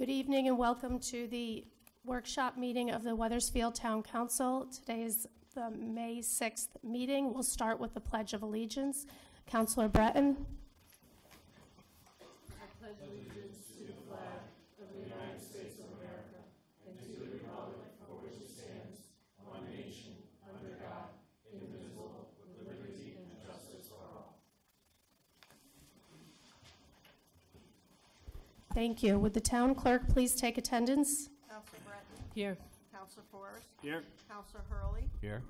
Good evening and welcome to the workshop meeting of the Wethersfield Town Council. Today is the May 6th meeting. We'll start with the Pledge of Allegiance. Councilor Breton. Thank you. Would the town clerk please take attendance? Counselor Breton. Here. Counselor Forrest. Here. Counselor Hurley. Here.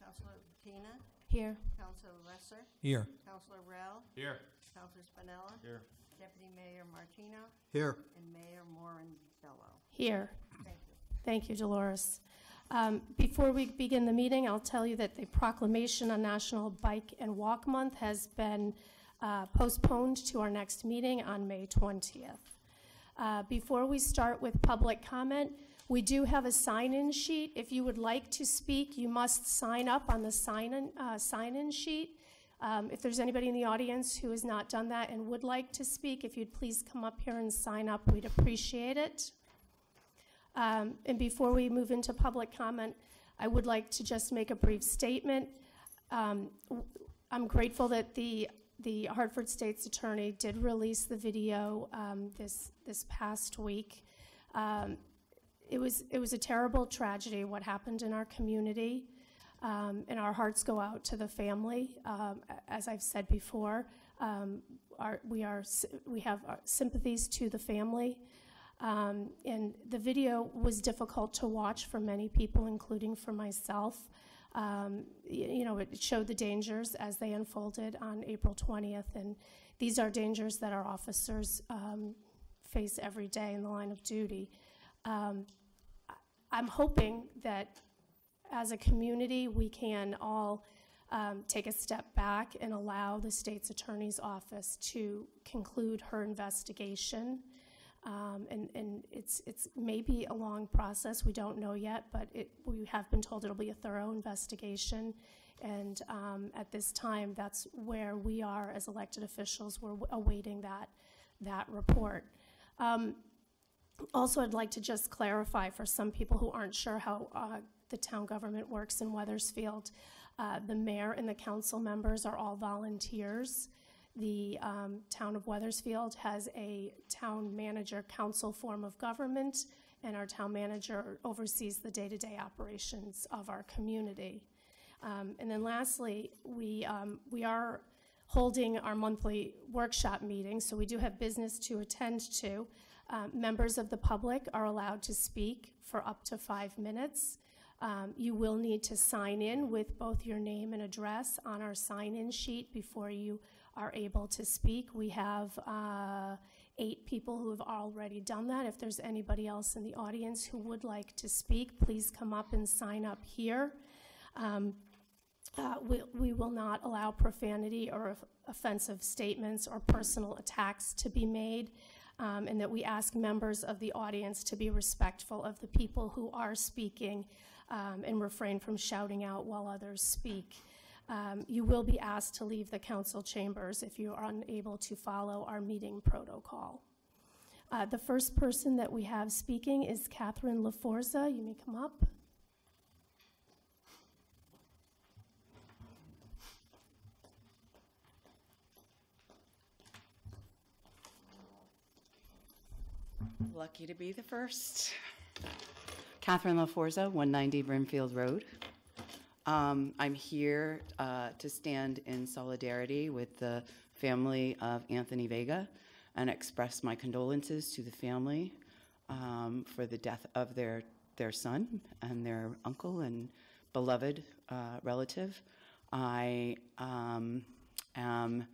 Counselor Patina. Here. Counselor Lesser. Here. Counselor Rell. Here. Counselor Spinella. Here. Deputy Mayor Martino. Here. And Mayor Morrin Bello. Here. Thank you. Thank you, Dolores. Um, Before we begin the meeting, I'll tell you that the proclamation on National Bike and Walk Month has been uh, postponed to our next meeting on May 20th. Uh, Before we start with public comment, we do have a sign-in sheet. If you would like to speak, you must sign up on the sign-in, uh, sign-in sheet. Um, If there's anybody in the audience who has not done that and would like to speak, if you'd please come up here and sign up, we'd appreciate it. Um, And before we move into public comment, I would like to just make a brief statement. Um, I'm grateful that the, the Hartford State's Attorney did release the video um, this, this past week. Um, It was, it was a terrible tragedy, what happened in our community, um, and our hearts go out to the family. Um, As I've said before, um, our, we are, we have our sympathies to the family. Um, and the video was difficult to watch for many people, including for myself. Um, y- you know, it showed the dangers as they unfolded on April 20th, and these are dangers that our officers um, face every day in the line of duty. Um, I'm hoping that as a community, we can all um, take a step back and allow the state's attorney's office to conclude her investigation. Um, and, and it's, it's maybe a long process, we don't know yet, but it, we have been told it'll be a thorough investigation. And um, at this time, that's where we are as elected officials, we're awaiting that, that report. Um, also, I'd like to just clarify for some people who aren't sure how uh, the town government works in Wethersfield, uh, the mayor and the council members are all volunteers. The um, town of Wethersfield has a town manager council form of government, and our town manager oversees the day-to-day operations of our community. Um, And then lastly, we, um, we are holding our monthly workshop meeting, so we do have business to attend to. Um, Members of the public are allowed to speak for up to five minutes. Um, You will need to sign in with both your name and address on our sign-in sheet before you are able to speak. We have uh, eight people who have already done that. If there's anybody else in the audience who would like to speak, please come up and sign up here. Um, uh, We we will not allow profanity or offensive statements or personal attacks to be made, um, and that we ask members of the audience to be respectful of the people who are speaking um, and refrain from shouting out while others speak. Um, You will be asked to leave the council chambers if you are unable to follow our meeting protocol. Uh, The first person that we have speaking is Catherine LaForza. You may come up. Lucky to be the first. Catherine LaForza, 190 Brimfield Road. Um, I'm here uh, to stand in solidarity with the family of Anthony Vega and express my condolences to the family um, for the death of their, their son and their uncle and beloved uh, relative. I um, am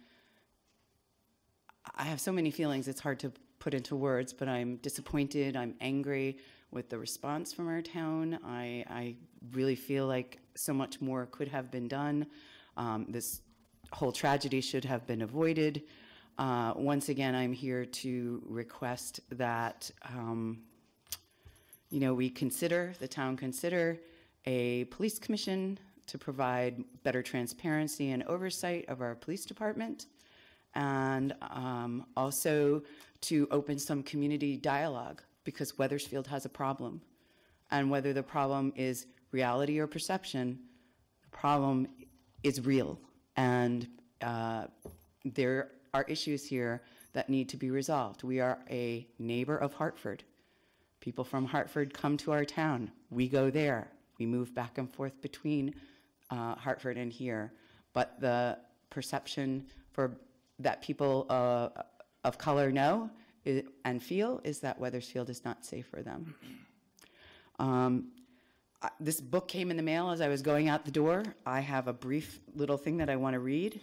I have so many feelings, it's hard to put into words, but I'm disappointed, I'm angry with the response from our town. I, I really feel like so much more could have been done. Um, this whole tragedy should have been avoided. Uh, once again, I'm here to request that, um, you know, we consider, the town consider a police commission to provide better transparency and oversight of our police department and um, also to open some community dialogue because Wethersfield has a problem. And whether the problem is reality or perception, the problem is real. And uh, there are issues here that need to be resolved. We are a neighbor of Hartford. People from Hartford come to our town. We go there. We move back and forth between uh, Hartford and here. But the perception for that people uh, of color know and feel is that Wethersfield is not safe for them. Um, I- this book came in the mail as I was going out the door. I have a brief little thing that I want to read,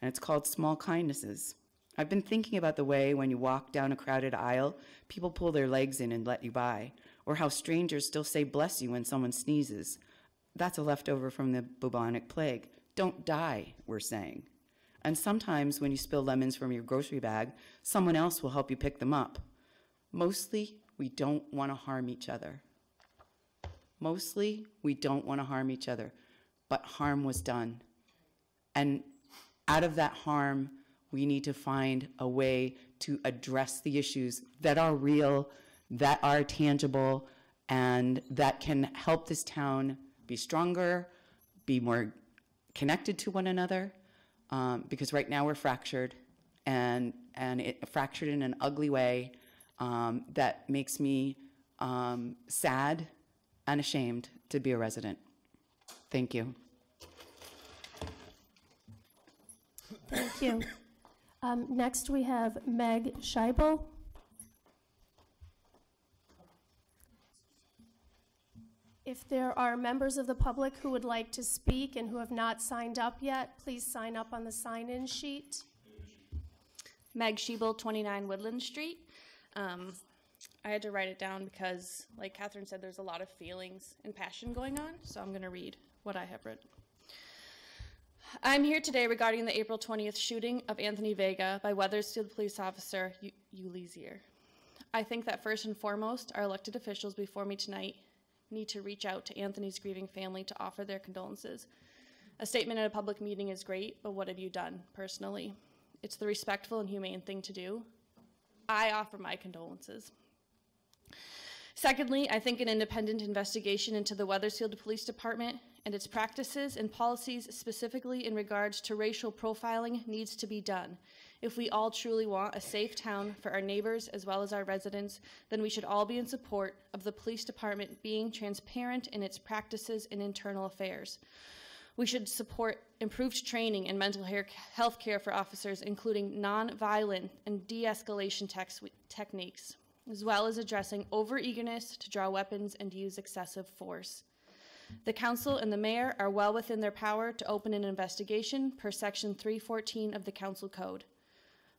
and it's called Small Kindnesses. I've been thinking about the way when you walk down a crowded aisle, people pull their legs in and let you by, or how strangers still say bless you when someone sneezes. That's a leftover from the bubonic plague. Don't die, we're saying. And sometimes when you spill lemons from your grocery bag, someone else will help you pick them up. Mostly, we don't want to harm each other. Mostly, we don't want to harm each other, but harm was done. And out of that harm, we need to find a way to address the issues that are real, that are tangible, and that can help this town be stronger, be more connected to one another. Um, because right now we're fractured, and and it fractured in an ugly way um, that makes me um, sad and ashamed to be a resident. Thank you. Thank you. Um, Next, we have Meg Scheibel. If there are members of the public who would like to speak and who have not signed up yet, please sign up on the sign-in sheet. Meg Schiebel, 29 Woodland Street. Um, I had to write it down because, like Catherine said, there's a lot of feelings and passion going on, so I'm going to read what I have written. I'm here today regarding the April 20th shooting of Anthony Vega by Wethersfield police officer U- Eulizier. I think that first and foremost, our elected officials before me tonight need to reach out to Anthony's grieving family to offer their condolences. A statement at a public meeting is great, but what have you done personally? It's the respectful and humane thing to do. I offer my condolences. Secondly, I think an independent investigation into the Wethersfield Police Department and its practices and policies, specifically in regards to racial profiling, needs to be done. If we all truly want a safe town for our neighbors as well as our residents, then we should all be in support of the police department being transparent in its practices and internal affairs. We should support improved training in mental health care for officers, including nonviolent and de escalation techniques, as well as addressing overeagerness to draw weapons and use excessive force. The council and the mayor are well within their power to open an investigation per section 314 of the council code.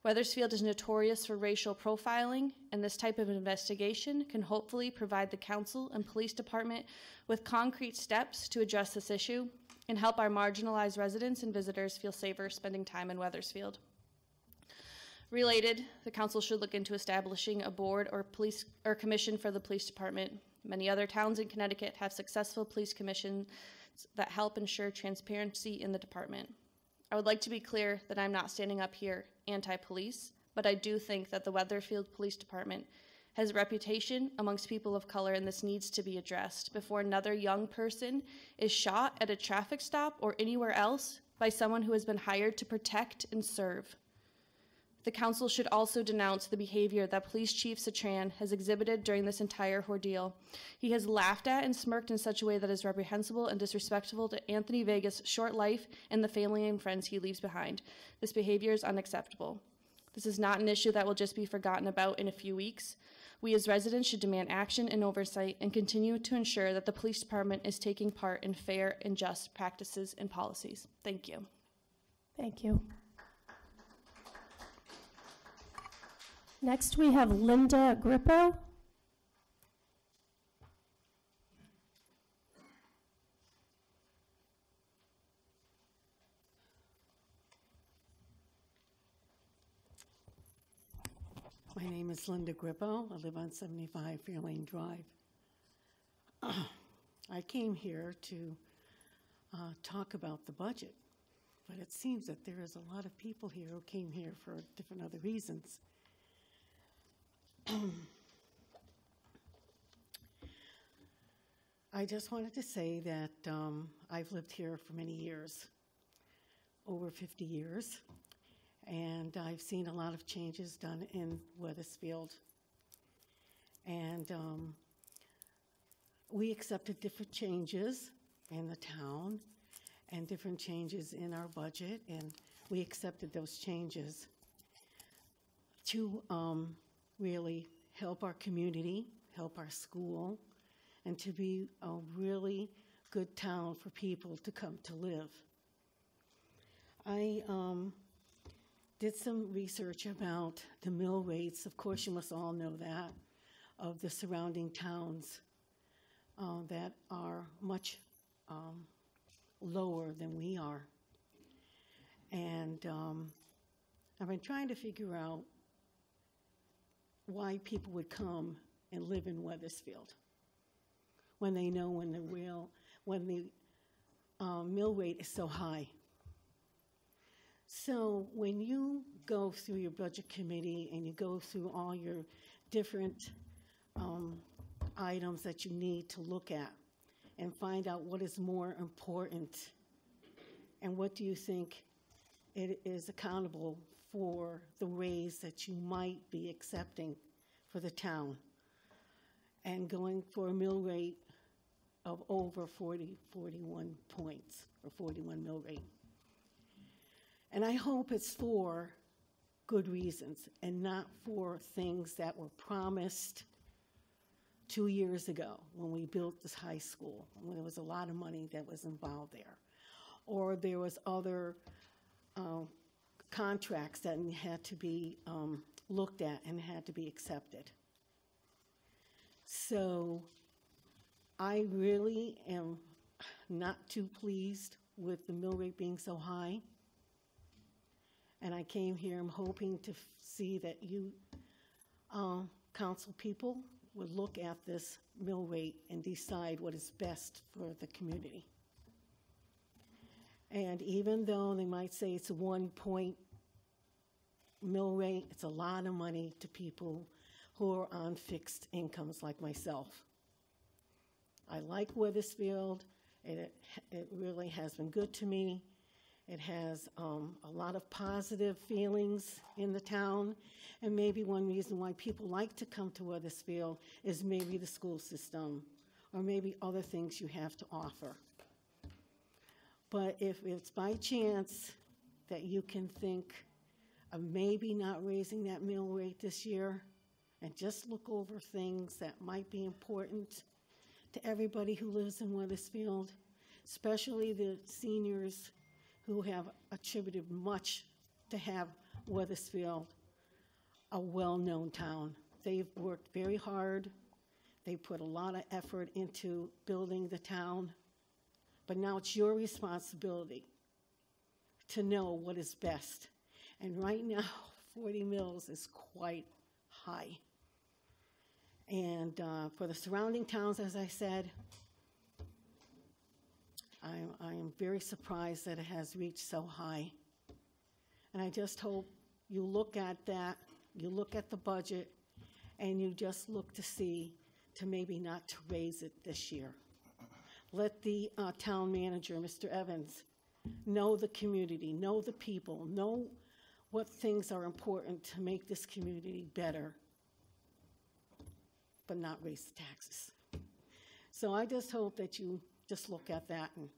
Wethersfield is notorious for racial profiling, and this type of investigation can hopefully provide the council and police department with concrete steps to address this issue and help our marginalized residents and visitors feel safer spending time in Wethersfield. Related, the council should look into establishing a board or police or commission for the police department. Many other towns in Connecticut have successful police commissions that help ensure transparency in the department. I would like to be clear that I'm not standing up here anti-police, but I do think that the Wethersfield Police Department has a reputation amongst people of color and this needs to be addressed before another young person is shot at a traffic stop or anywhere else by someone who has been hired to protect and serve. The council should also denounce the behavior that Police Chief Cetran has exhibited during this entire ordeal. He has laughed at and smirked in such a way that is reprehensible and disrespectful to Anthony Vega's short life and the family and friends he leaves behind. This behavior is unacceptable. This is not an issue that will just be forgotten about in a few weeks. We as residents should demand action and oversight and continue to ensure that the police department is taking part in fair and just practices and policies. Thank you. Thank you. Next, we have Linda Grippo. My name is Linda Grippo. I live on 75 Fairlane Drive. I came here to uh, talk about the budget but it seems that there is a lot of people here who came here for different other reasons. I just wanted to say that um, I've lived here for many years, over 50 years, and I've seen a lot of changes done in Wethersfield. And um, we accepted different changes in the town and different changes in our budget, and we accepted those changes to um, really help our community, help our school, and to be a really good town for people to come to live. I um, did some research about the mill rates. Of course, you must all know that of the surrounding towns uh, that are much um, lower than we are. And um, I've been trying to figure out why people would come and live in Wethersfield when they know when the real when the um, mill rate is so high. So when you go through your budget committee and you go through all your different um, items that you need to look at and find out what is more important and what do you think it is accountable for the raise that you might be accepting for the town and going for a mill rate of over 40, 41 points or 41 mill rate. And I hope it's for good reasons and not for things that were promised two years ago when we built this high school, when there was a lot of money that was involved there. Or there was other uh, contracts that had to be um, looked at and had to be accepted. So I really am not too pleased with the mill rate being so high. And I came here, I'm hoping to see that you, uh, council people, would look at this mill rate and decide what is best for the community. And even though they might say it's a one point mill rate, it's a lot of money to people who are on fixed incomes like myself. I like Wethersfield. It, it really has been good to me. It has um, a lot of positive feelings in the town. And maybe one reason why people like to come to Wethersfield is maybe the school system or maybe other things you have to offer. But if it's by chance that you can think of maybe not raising that mill rate this year and just look over things that might be important to everybody who lives in Wethersfield, especially the seniors who have attributed much to have Wethersfield a well-known town. They've worked very hard. They put a lot of effort into building the town. But now it's your responsibility to know what is best. And right now, 40 mills is quite high. And uh, for the surrounding towns, as I said, I, I am very surprised that it has reached so high. And I just hope you look at that, you look at the budget, and you just look to see to maybe not to raise it this year. Let the uh, town manager, Mr. Evans, know the community, know the people, know what things are important to make this community better, but not raise the taxes. So I just hope that you just look at that and,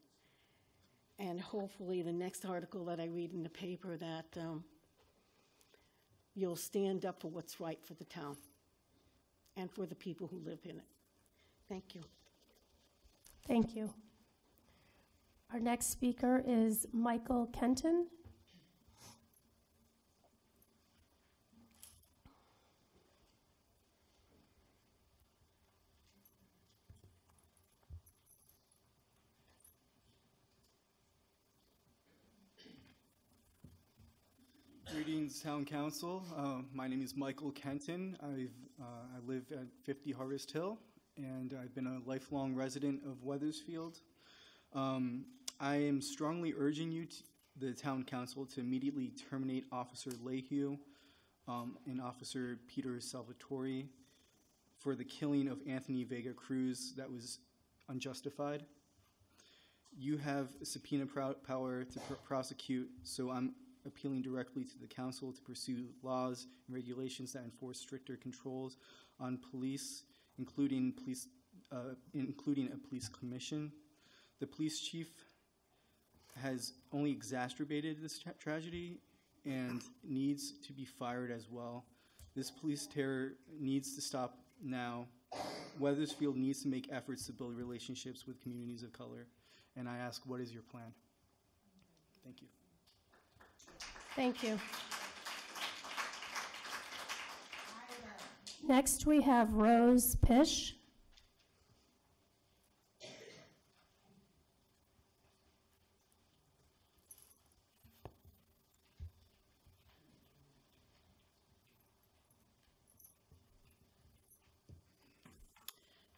and hopefully the next article that I read in the paper that um, you'll stand up for what's right for the town and for the people who live in it. Thank you. Thank you. Our next speaker is Michael Kenton. Greetings, Town Council. Uh, my name is Michael Kenton. Uh, I live at 50 Harvest Hill, and I've been a lifelong resident of Wethersfield. Um, I am strongly urging you, t- the town council to immediately terminate Officer Layau um, and Officer Peter Salvatore for the killing of Anthony Vega Cruz that was unjustified. You have subpoena power to pr- prosecute, so I'm appealing directly to the council to pursue laws and regulations that enforce stricter controls on police, including police, uh, including a police commission. The police chief has only exacerbated this tra- tragedy and needs to be fired as well. This police terror needs to stop now. Wethersfield needs to make efforts to build relationships with communities of color. And I ask, what is your plan? Thank you. Thank you. Next, we have Rose Pish.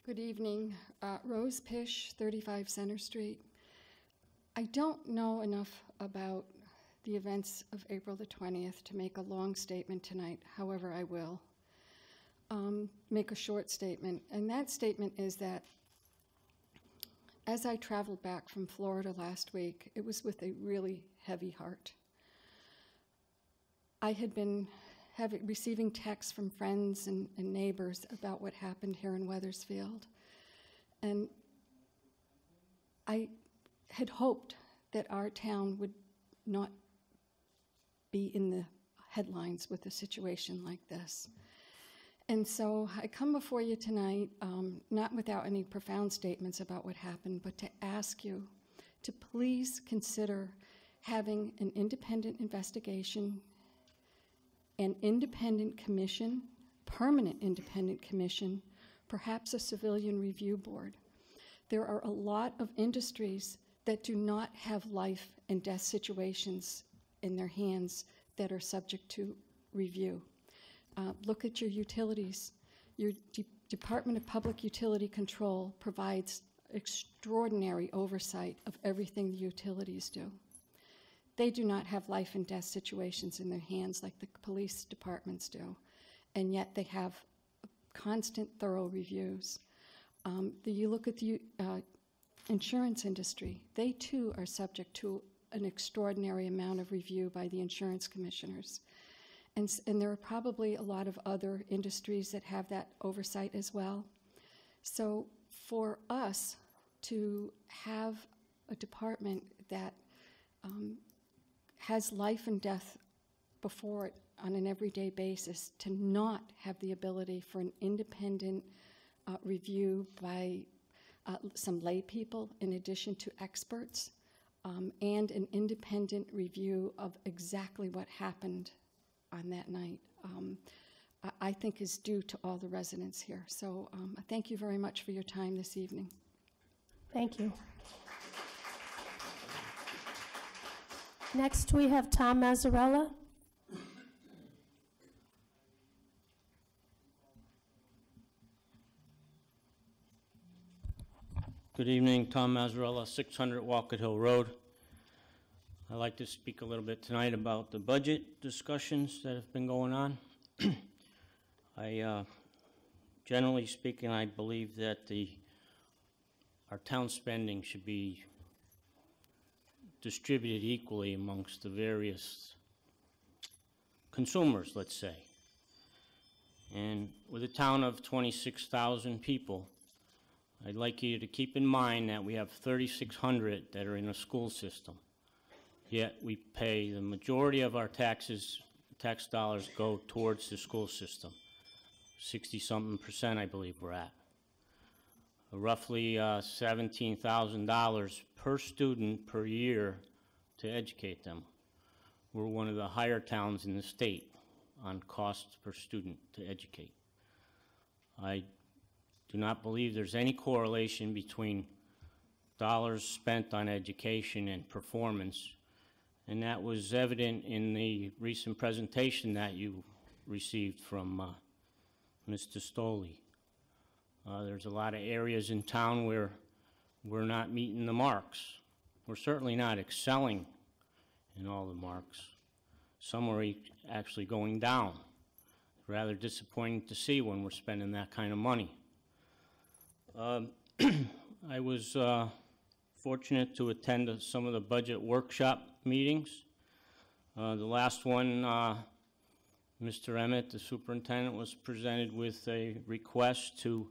Good evening. Uh, Rose Pish, 35 Center Street. I don't know enough about the events of April the 20th to make a long statement tonight. However, I will um, make a short statement. And that statement is that as I traveled back from Florida last week, it was with a really heavy heart. I had been having, receiving texts from friends and, and neighbors about what happened here in Wethersfield. And I had hoped that our town would not be in the headlines with a situation like this. And so I come before you tonight, um, not without any profound statements about what happened, but to ask you to please consider having an independent investigation an independent commission, permanent independent commission, perhaps a civilian review board. There are a lot of industries that do not have life and death situations in their hands that are subject to review. Uh, look at your utilities. Your De- Department of Public Utility Control provides extraordinary oversight of everything the utilities do. They do not have life and death situations in their hands like the police departments do, and yet they have constant, thorough reviews. Um, the, you look at the uh, insurance industry, they too are subject to an extraordinary amount of review by the insurance commissioners. And, and there are probably a lot of other industries that have that oversight as well. So for us to have a department that um, has life and death before it on an everyday basis, to not have the ability for an independent uh, review by uh, some lay people in addition to experts, um, and an independent review of exactly what happened on that night, um, I, I think is due to all the residents here. So um, thank you very much for your time this evening. Thank you. Next, we have Tom Mazzarella. Good evening, Tom Mazzarella, 600 Wolcott Hill Road. I'd like to speak a little bit tonight about the budget discussions that have been going on. I, uh, generally speaking, I believe that the, our town spending should be distributed equally amongst the various consumers, let's say. And with a town of 26,000 people, I'd like you to keep in mind that we have 3,600 that are in a school system. Yet we pay, the majority of our taxes, tax dollars go towards the school system. 60-something percent, I believe we're at. Roughly uh, $17,000 per student per year to educate them. We're one of the higher towns in the state on costs per student to educate. I do not believe there's any correlation between dollars spent on education and performance. And that was evident in the recent presentation that you received from uh, Mr. Stoley. Uh, There's a lot of areas in town where we're not meeting the marks. We're certainly not excelling in all the marks. Some are actually going down. Rather disappointing to see when we're spending that kind of money. Um, I was uh, fortunate to attend some of the budget workshop meetings. Uh, The last one, uh, Mr. Emmett, the superintendent, was presented with a request to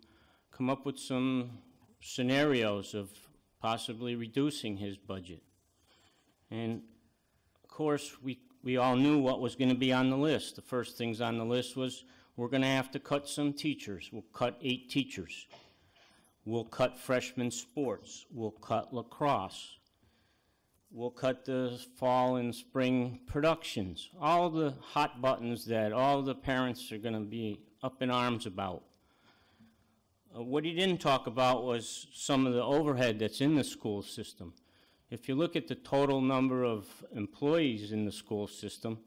come up with some scenarios of possibly reducing his budget. And of course, we, we all knew what was going to be on the list. The first things on the list was, we're going to have to cut some teachers. We'll cut eight teachers. We'll cut freshman sports. We'll cut lacrosse. We'll cut the fall and spring productions. All the hot buttons that all the parents are going to be up in arms about. Uh, What he didn't talk about was some of the overhead that's in the school system. If you look at the total number of employees in the school system,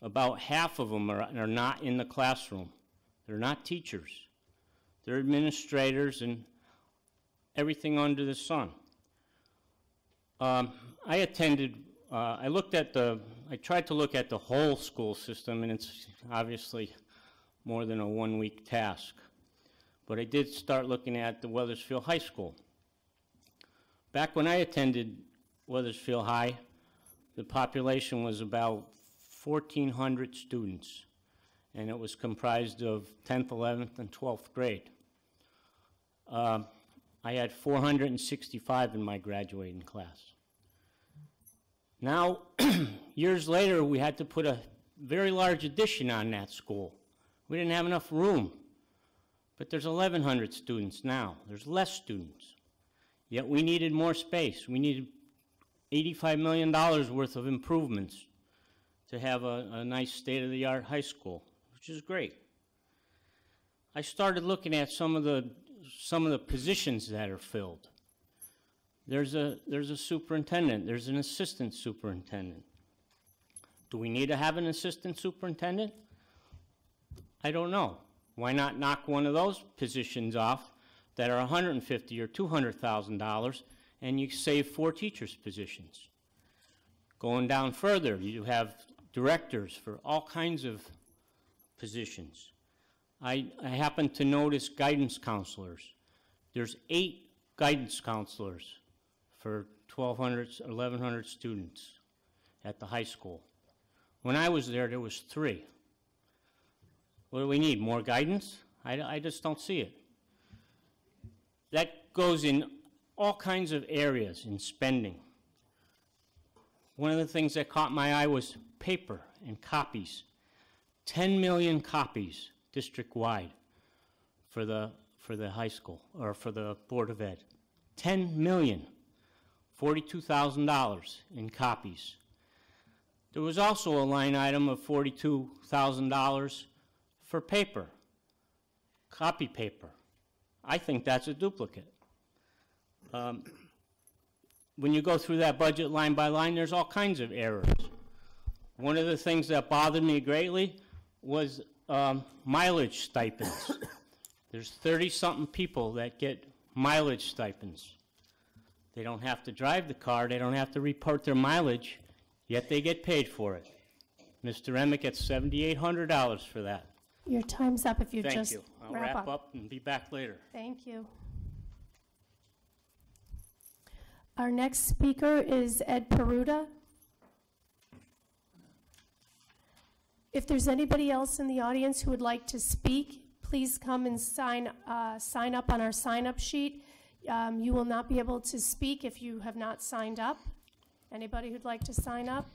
about half of them are, are not in the classroom. They're not teachers. They're administrators and everything under the sun. Um, I attended, uh, I looked at the, I tried to look at the whole school system, and it's obviously more than a one-week task. But I did start looking at the Wethersfield High School. Back when I attended Wethersfield High, the population was about 1,400 students, and it was comprised of 10th, 11th, and 12th grade. Um, I had 465 in my graduating class. Now, years later, we had to put a very large addition on that school. We didn't have enough room. But there's 1,100 students now. There's less students. Yet we needed more space. We needed $85 million worth of improvements to have a, a nice state-of-the-art high school, which is great. I started looking at some of the, some of the positions that are filled. There's a, there's a superintendent, there's an assistant superintendent. Do we need to have an assistant superintendent? I don't know. Why not knock one of those positions off that are 150 or 200,000 dollars, and you save four teachers' positions? Going down further, you have directors for all kinds of positions. I, I happen to notice guidance counselors. There's eight guidance counselors for 1,200, 1,100 students at the high school. When I was there, there was three. What do we need, more guidance? I, I just don't see it. That goes in all kinds of areas in spending. One of the things that caught my eye was paper and copies. 10 million copies district-wide for the, for the high school, or for the Board of Ed. 10 million, $42,000 in copies. There was also a line item of $42,000 for paper, copy paper. I think that's a duplicate. Um, When you go through that budget line by line, there's all kinds of errors. One of the things that bothered me greatly was um, mileage stipends. There's 30-something people that get mileage stipends. They don't have to drive the car, they don't have to report their mileage, yet they get paid for it. Mr. Emmett gets $7,800 for that. Your time's up if you Thank just you. I'll wrap wrap up. up and be back later. Thank you. Our next speaker is Ed Peruta. If there's anybody else in the audience who would like to speak, please come and sign, uh, sign up on our sign-up sheet. Um, You will not be able to speak if you have not signed up. Anybody who'd like to sign up?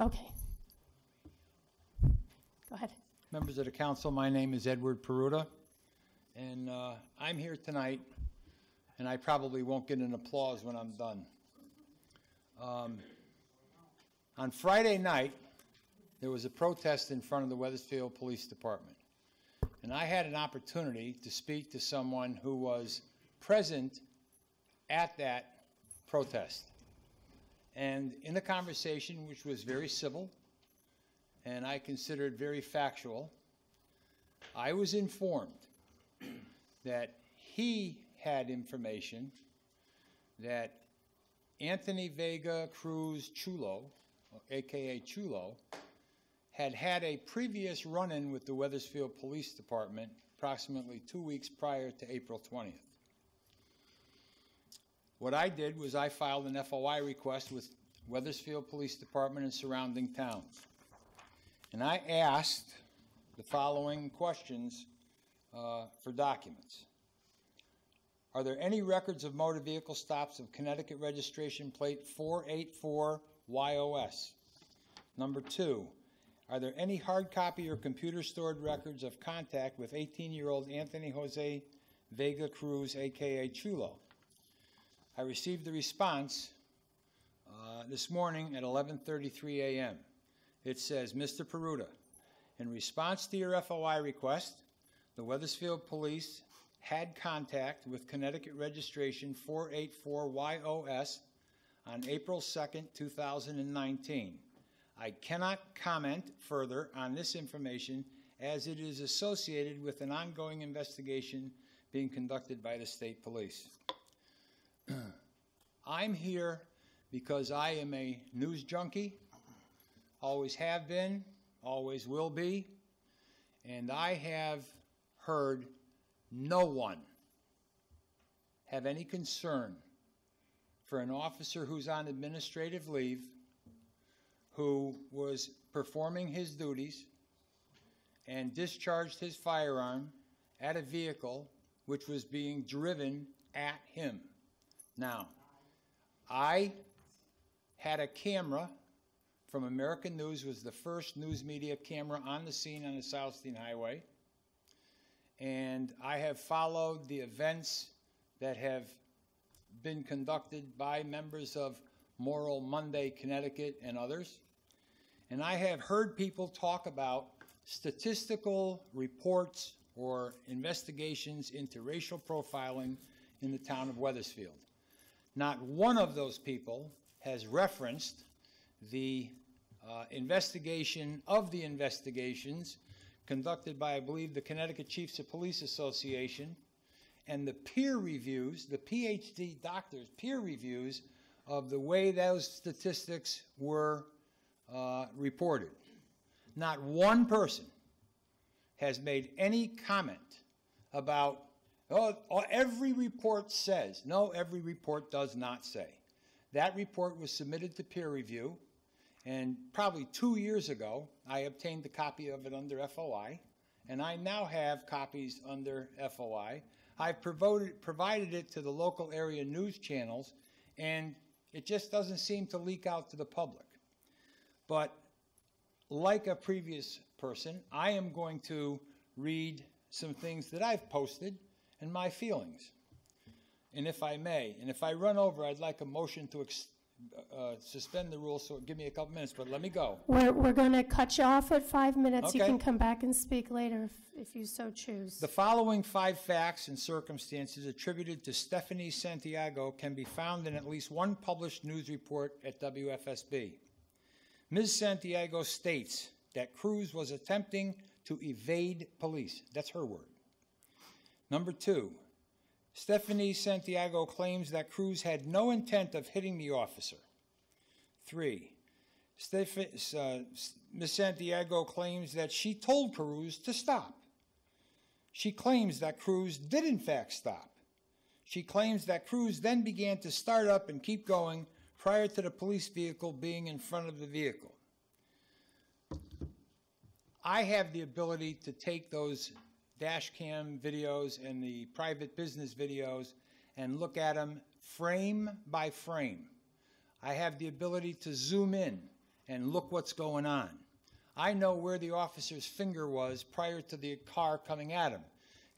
Okay. Go ahead. Members of the council, my name is Edward Peruta, and uh, I'm here tonight, and I probably won't get an applause when I'm done. Um, On Friday night, there was a protest in front of the Wethersfield Police Department, and I had an opportunity to speak to someone who was present at that protest. And in the conversation, which was very civil, and I considered very factual, I was informed that he had information that Anthony Vega Cruz Chulo, AKA Chulo, had had a previous run-in with the Wethersfield Police Department approximately two weeks prior to April 20th. What I did was I filed an FOI request with Wethersfield Police Department and surrounding towns. And I asked the following questions uh, for documents. Are there any records of motor vehicle stops of Connecticut registration plate 484YOS? Number two, are there any hard copy or computer stored records of contact with 18-year-old Anthony Jose Vega Cruz, AKA Chulo? I received the response uh, this morning at 11:33 a.m. It says, Mr. Peruta, in response to your FOI request, the Wethersfield Police had contact with Connecticut registration 484YOS on April 2nd, 2019. I cannot comment further on this information as it is associated with an ongoing investigation being conducted by the state police. I'm here because I am a news junkie, always have been, always will be, and I have heard no one have any concern for an officer who's on administrative leave who was performing his duties and discharged his firearm at a vehicle which was being driven at him. Now, I had a camera from American News, was the first news media camera on the scene on the Silas Deane Highway. And I have followed the events that have been conducted by members of Moral Monday, Connecticut, and others. And I have heard people talk about statistical reports or investigations into racial profiling in the town of Wethersfield. Not one of those people has referenced the uh, investigation of the investigations conducted by, I believe, the Connecticut Chiefs of Police Association and the peer reviews, the PhD doctors' peer reviews of the way those statistics were uh, reported. Not one person has made any comment about, oh, oh, every report says. No, every report does not say. That report was submitted to peer review, and probably two years ago, I obtained a copy of it under FOI, and I now have copies under FOI. I've provided, provided it to the local area news channels, and it just doesn't seem to leak out to the public. But like a previous person, I am going to read some things that I've posted and my feelings. And if I may, and if I run over, I'd like a motion to ex- uh, suspend the rules, so give me a couple minutes, but let me go. We're, we're going to cut you off at five minutes. You Okay. can come back and speak later if, if you so choose. The following five facts and circumstances attributed to Stephanie Santiago can be found in at least one published news report at WFSB. Ms. Santiago states that Cruz was attempting to evade police. That's her word. Number two, Stephanie Santiago claims that Cruz had no intent of hitting the officer. Three, Steph- uh, Ms. Santiago claims that she told Cruz to stop. She claims that Cruz did in fact stop. She claims that Cruz then began to start up and keep going prior to the police vehicle being in front of the vehicle. I have the ability to take those dash cam videos and the private business videos and look at them frame by frame. I have the ability to zoom in and look what's going on. I know where the officer's finger was prior to the car coming at him.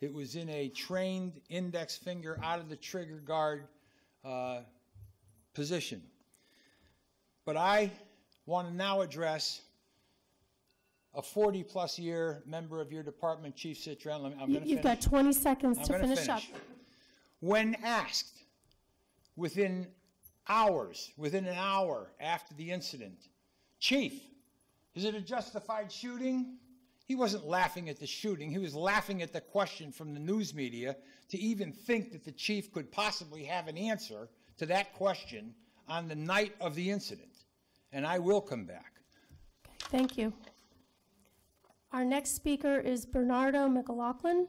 It was in a trained index finger out of the trigger guard uh, position. But I want to now address a 40-plus year member of your department, Chief Cetran. I'm going to You've got 20 seconds I'm to gonna finish up. When asked, within hours, within an hour after the incident, Chief, is it a justified shooting? He wasn't laughing at the shooting. He was laughing at the question from the news media to even think that the chief could possibly have an answer to that question on the night of the incident. And I will come back. Thank you. Our next speaker is Bernardo McLaughlin.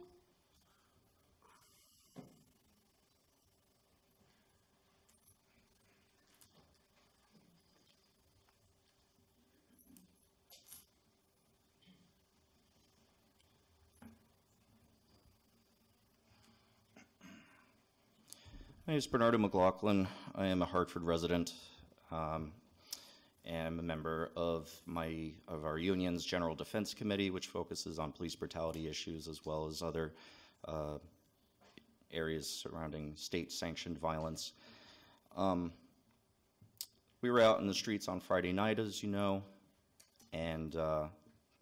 My name is Bernardo McLaughlin. I am a Hartford resident. Um, and I'm a member of my of our union's General Defense Committee, which focuses on police brutality issues as well as other uh, areas surrounding state-sanctioned violence. Um, we were out in the streets on Friday night, as you know, and uh,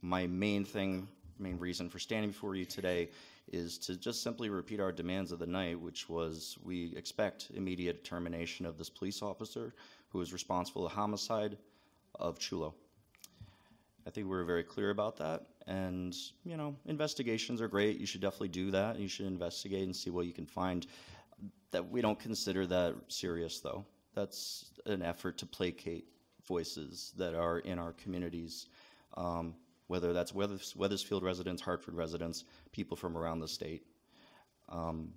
my main thing, main reason for standing before you today is to just simply repeat our demands of the night, which was we expect immediate termination of this police officer who is responsible for the homicide of Chulo. I think we were very clear about that. And, you know, investigations are great. You should definitely do that. You should investigate and see what you can find. That we don't consider that serious, though. That's an effort to placate voices that are in our communities, um, whether that's Wethers- Wethersfield residents, Hartford residents, people from around the state. Um,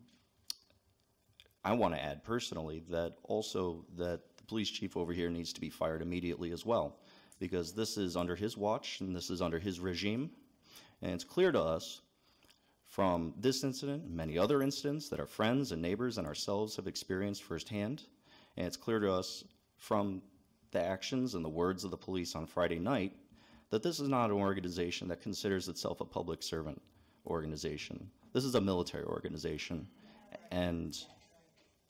I want to add personally that also that police chief over here needs to be fired immediately as well, because this is under his watch and this is under his regime. And it's clear to us from this incident, and many other incidents that our friends and neighbors and ourselves have experienced firsthand, and it's clear to us from the actions and the words of the police on Friday night that this is not an organization that considers itself a public servant organization. This is a military organization, and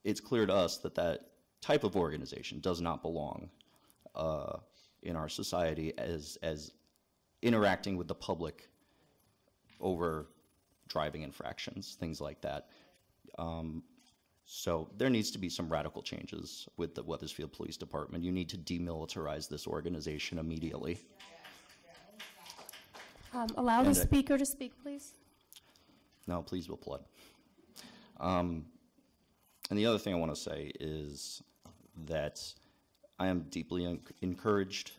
it's clear to us that that type of organization does not belong uh, in our society as as interacting with the public over driving infractions, things like that. Um, so there needs to be some radical changes with the Wethersfield Police Department. You need to demilitarize this organization immediately. Um, Allow the And I- speaker to speak, please. No, please we'll applaud. Um, and the other thing I want to say is that I am deeply encouraged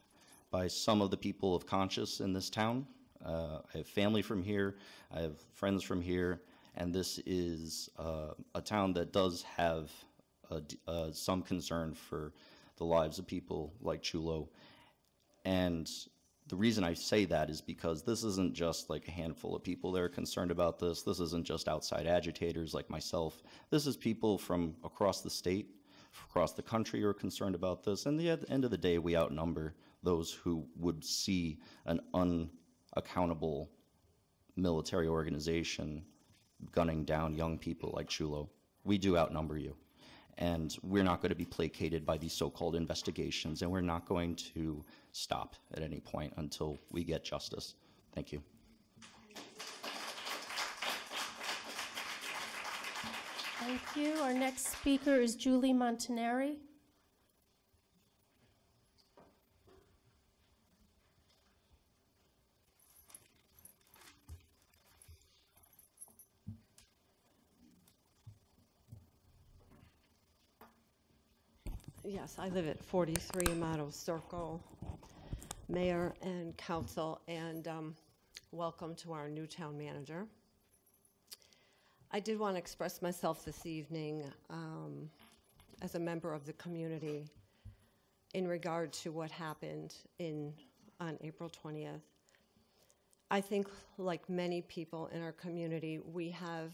by some of the people of conscience in this town. Uh, I have family from here, I have friends from here, and this is uh, a town that does have a uh, some concern for the lives of people like Chulo. And the reason I say that is because this isn't just like a handful of people that are concerned about this. This isn't just outside agitators like myself. This is people from across the state, across the country are concerned about this. And at the end of the day, we outnumber those who would see an unaccountable military organization gunning down young people like Chulo. We do outnumber you. And we're not going to be placated by these so called investigations, and we're not going to stop at any point until we get justice. Thank you. Thank you. Our next speaker is Julie Montanari. Yes, I live at 43 Amato Circle. Mayor and council, and um, welcome to our new town manager. I did want to express myself this evening um, as a member of the community in regard to what happened in, on April 20th. I think, like many people in our community, we have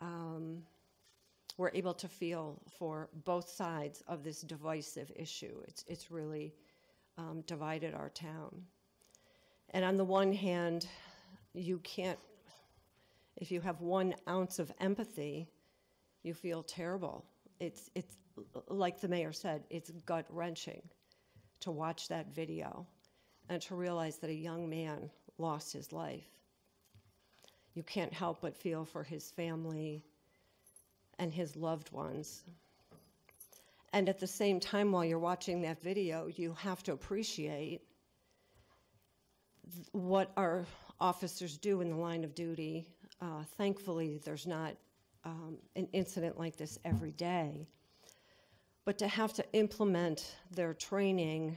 um, we're able to feel for both sides of this divisive issue. It's, it's really um, divided our town. And on the one hand, you can't, if you have one ounce of empathy, you feel terrible. It's, it's like the mayor said, it's gut wrenching to watch that video and to realize that a young man lost his life. You can't help but feel for his family and his loved ones. And at the same time, while you're watching that video, you have to appreciate what our officers do in the line of duty. Uh, Thankfully, there's not um, an incident like this every day. But to have to implement their training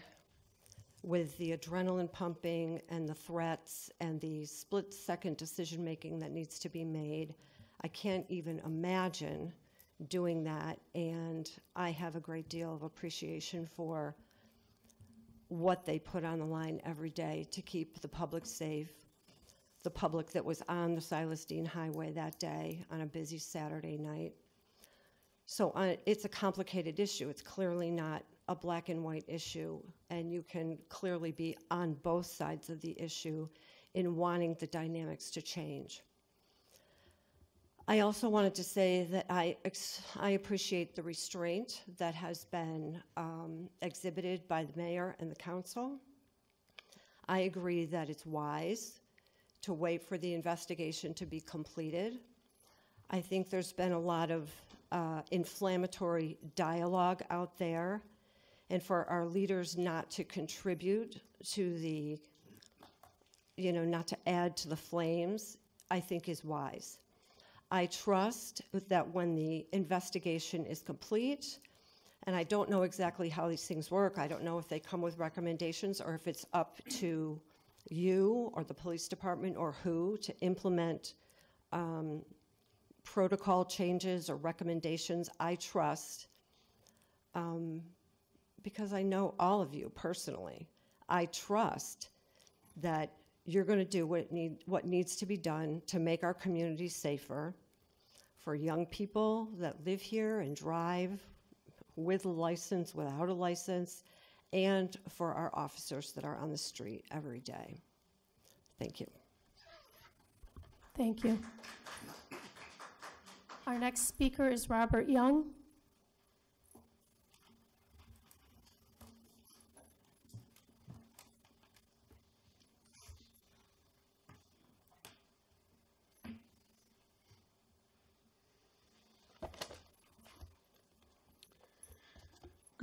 with the adrenaline pumping and the threats and the split second decision making that needs to be made, I can't even imagine doing that. And I have a great deal of appreciation for what they put on the line every day to keep the public safe, the public that was on the Silas Deane Highway that day on a busy Saturday night. So uh, it's a complicated issue. It's clearly not a black and white issue, and you can clearly be on both sides of the issue in wanting the dynamics to change. I also wanted to say that I, I appreciate the restraint that has been um, exhibited by the mayor and the council. I agree that it's wise to wait for the investigation to be completed. I think there's been a lot of uh, inflammatory dialogue out there, and for our leaders not to contribute to the, you know, not to add to the flames, I think is wise. I trust that when the investigation is complete, and I don't know exactly how these things work, I don't know if they come with recommendations or if it's up to you or the police department or who to implement um, protocol changes or recommendations. I trust um, because I know all of you personally. I trust that you're going to do what, need, what needs to be done to make our community safer for young people that live here and drive with a license, without a license, and for our officers that are on the street every day. Thank you. Thank you. Our next speaker is Robert Young.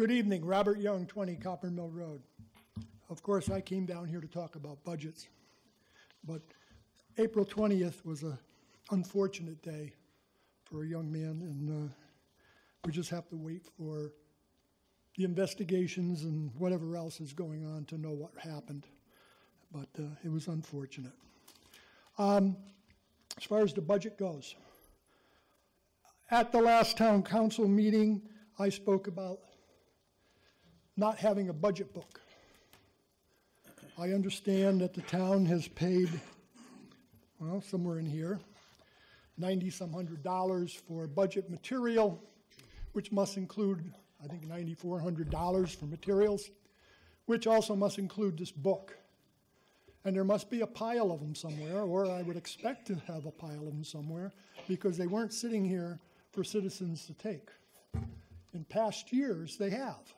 Good evening, Robert Young, 20 Copper Mill Road. Of course, I came down here to talk about budgets, but April 20th was an unfortunate day for a young man, and uh, we just have to wait for the investigations and whatever else is going on to know what happened. But uh, it was unfortunate. Um, as far as the budget goes, at the last town council meeting, I spoke about not having a budget book. I understand that the town has paid, well, somewhere in here, 90 some hundred dollars for budget material, which must include, I think, $9,400 for materials, which also must include this book. And there must be a pile of them somewhere, or I would expect to have a pile of them somewhere, because they weren't sitting here for citizens to take. In past years, they have.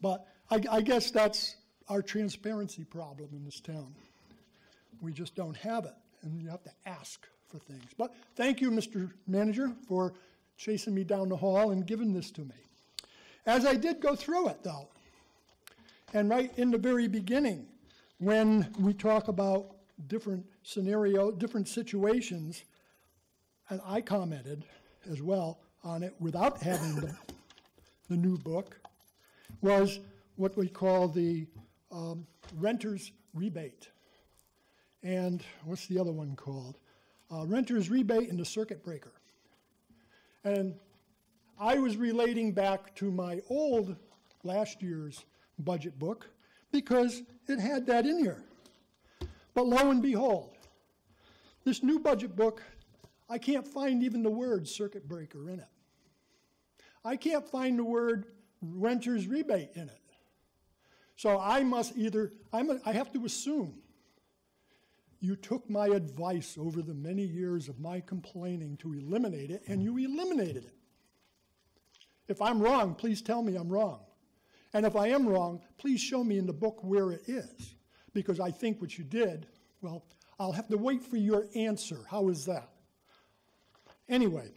But I, I guess that's our transparency problem in this town. We just don't have it, and you have to ask for things. But thank you, Mr. Manager, for chasing me down the hall and giving this to me. As I did go through it, though, and right in the very beginning, when we talk about different scenario, different situations, and I commented as well on it without having the, the new book, was what we call the um, renter's rebate. And what's the other one called? Uh, renter's rebate and the circuit breaker. And I was relating back to my old last year's budget book because it had that in here. But lo and behold, this new budget book, I can't find even the word circuit breaker in it. I can't find the word renter's rebate in it. So I must either, I'm a, I have to assume you took my advice over the many years of my complaining to eliminate it, and you eliminated it. If I'm wrong, please tell me I'm wrong. And if I am wrong, please show me in the book where it is. Because I think what you did, well, I'll have to wait for your answer. How is that? Anyway,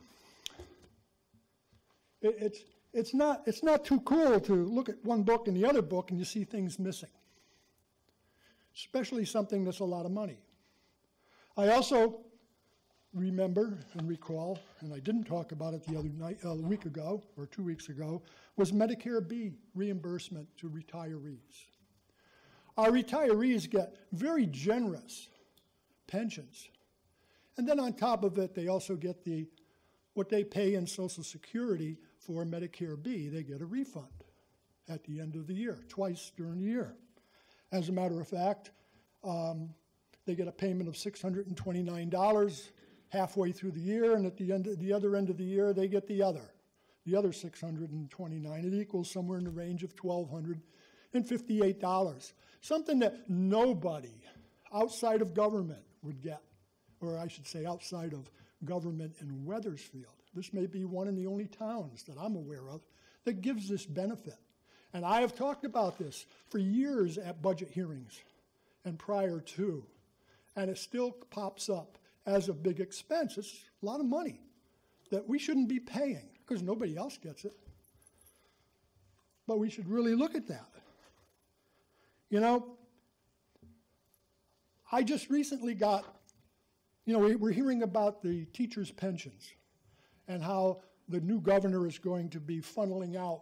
it, it's, it's, not, it's not too cool to look at one book and the other book and you see things missing. especially something that's a lot of money. I also remember and recall, and I didn't talk about it the other night, uh, a week ago or two weeks ago, was Medicare B reimbursement to retirees. Our retirees get very generous pensions. And then on top of it, they also get the what they pay in Social Security for Medicare B. They get a refund at the end of the year, twice during the year. As a matter of fact, um, they get a payment of $629 halfway through the year, and at the end, the other end of the year, they get the other, the other 629. It equals somewhere in the range of $1,258, something that nobody outside of government would get, or I should say, outside of government in Wethersfield. This may be one of the only towns that I'm aware of that gives this benefit. And I have talked about this for years at budget hearings and prior to, and it still pops up as a big expense. It's a lot of money that we shouldn't be paying because nobody else gets it. But we should really look at that. You know, I just recently got, you know, we, we're hearing about the teachers' pensions and how the new governor is going to be funneling out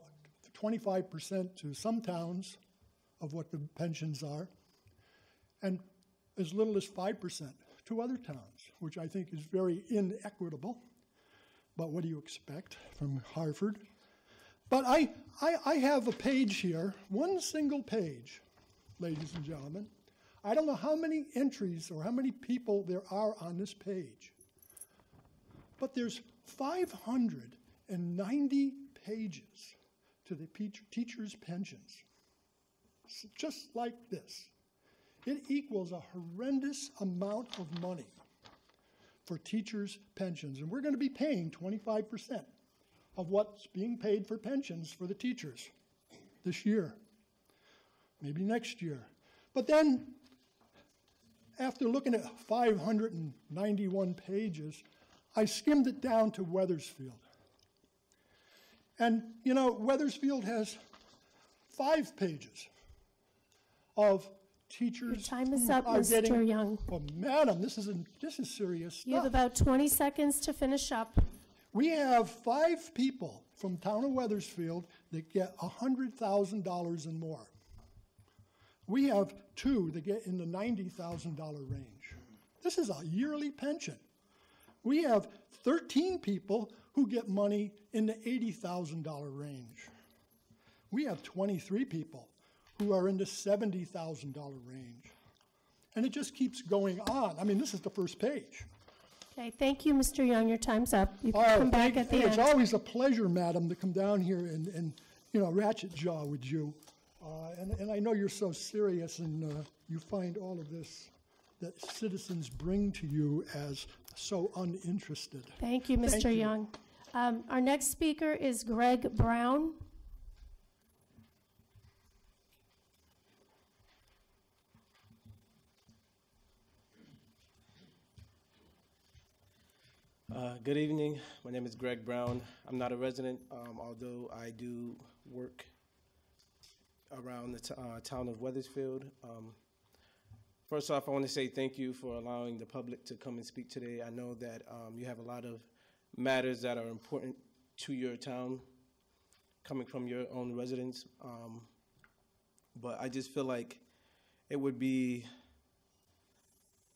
25% to some towns of what the pensions are, and as little as 5% to other towns, which I think is very inequitable. But what do you expect from Hartford? But I, I, I have a page here, one single page, ladies and gentlemen. I don't know how many entries or how many people there are on this page, but there's 590 pages to the teachers' pensions. Just like this. It equals a horrendous amount of money for teachers' pensions. And we're going to be paying 25% of what's being paid for pensions for the teachers this year, maybe next year. But then, after looking at 591 pages, I skimmed it down to Wethersfield. And, you know, Wethersfield has five pages of teachers. Your time is up, Mr. getting- Young. Oh, well, madam, um, this is, this is serious You have about 20 seconds to finish up. We have five people from town of Wethersfield that get $100,000 and more. We have two that get in the $90,000 range. This is a yearly pension. We have 13 people who get money in the $80,000 range. We have 23 people who are in the $70,000 range. And it just keeps going on. I mean, this is the first page. Okay, thank you, Mr. Young. Your time's up. You can right, come back at the It's end. It's always a pleasure, madam, to come down here and, and you know, ratchet jaw with you. Uh, and, and I know you're so serious and uh, you find all of this that citizens bring to you as so uninterested. Thank you, Thank Mr. you. Young. Um, Our next speaker is Greg Brown. Uh, Good evening. My name is Greg Brown. I'm not a resident, um, although I do work around the t- uh, town of Wethersfield. Um, First off, I want to say thank you for allowing the public to come and speak today. I know that um, you have a lot of matters that are important to your town, coming from your own residents. Um, But I just feel like it would be,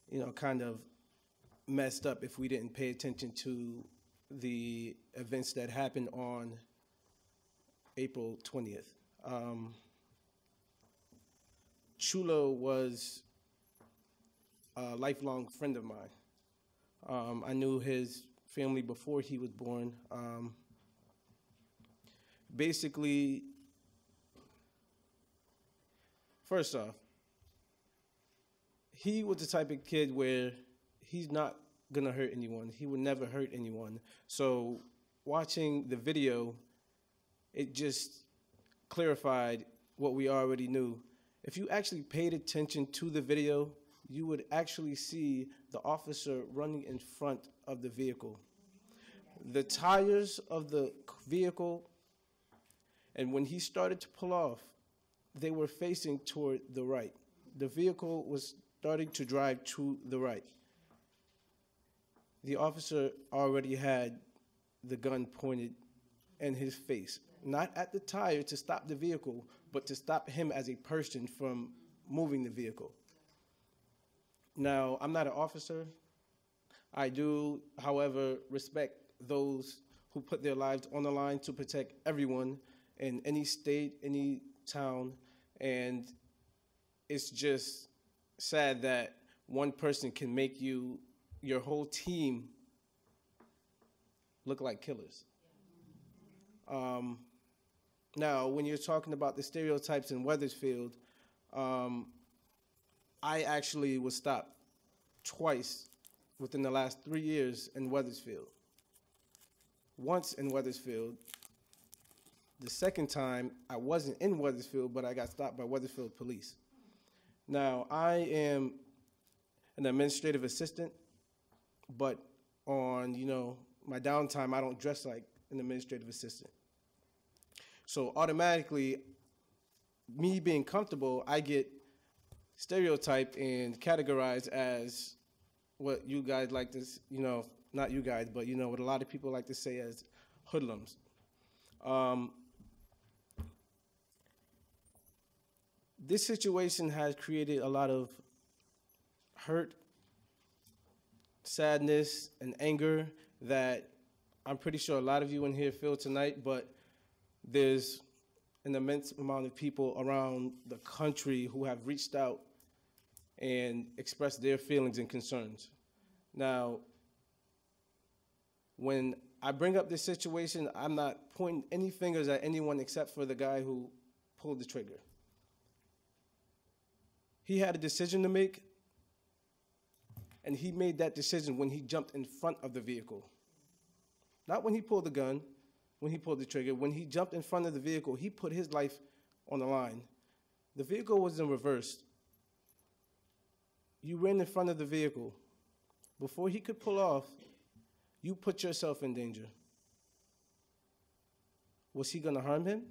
you know, kind of messed up if we didn't pay attention to the events that happened on April 20th. Um, Chulo was a lifelong friend of mine. Um, I knew his family before he was born. Um, basically, first off, he was the type of kid where he's not gonna hurt anyone. He would never hurt anyone. So watching the video, it just clarified what we already knew. If you actually paid attention to the video, you would actually see the officer running in front of the vehicle. The tires of the vehicle, and when he started to pull off, they were facing toward the right. the vehicle was starting to drive to the right. The officer already had the gun pointed in his face, not at the tire to stop the vehicle, but to stop him as a person from moving the vehicle. Now, I'm not an officer. I do, however, respect those who put their lives on the line to protect everyone in any state, any town, and it's just sad that one person can make you, your whole team, look like killers. Um, now, when you're talking about the stereotypes in Wethersfield, um, I actually was stopped twice within the last three years in Wethersfield. Once in Wethersfield. The second time, I wasn't in Wethersfield, but I got stopped by Wethersfield police. Now, I am an administrative assistant, but on, you know, my downtime, I don't dress like an administrative assistant. So automatically, me being comfortable, I get stereotyped and categorized as what you guys like to, you know, not you guys, but you know what a lot of people like to say as hoodlums. Um, this situation has created a lot of hurt, sadness, and anger that I'm pretty sure a lot of you in here feel tonight, but there's an immense amount of people around the country who have reached out and express their feelings and concerns. Now, when I bring up this situation, I'm not pointing any fingers at anyone except for the guy who pulled the trigger. He had a decision to make, and he made that decision when he jumped in front of the vehicle. Not when he pulled the gun, when he pulled the trigger. When he jumped in front of the vehicle, he put his life on the line. The vehicle was in reverse. You ran in front of the vehicle. Before he could pull off, you put yourself in danger. Was he going to harm him?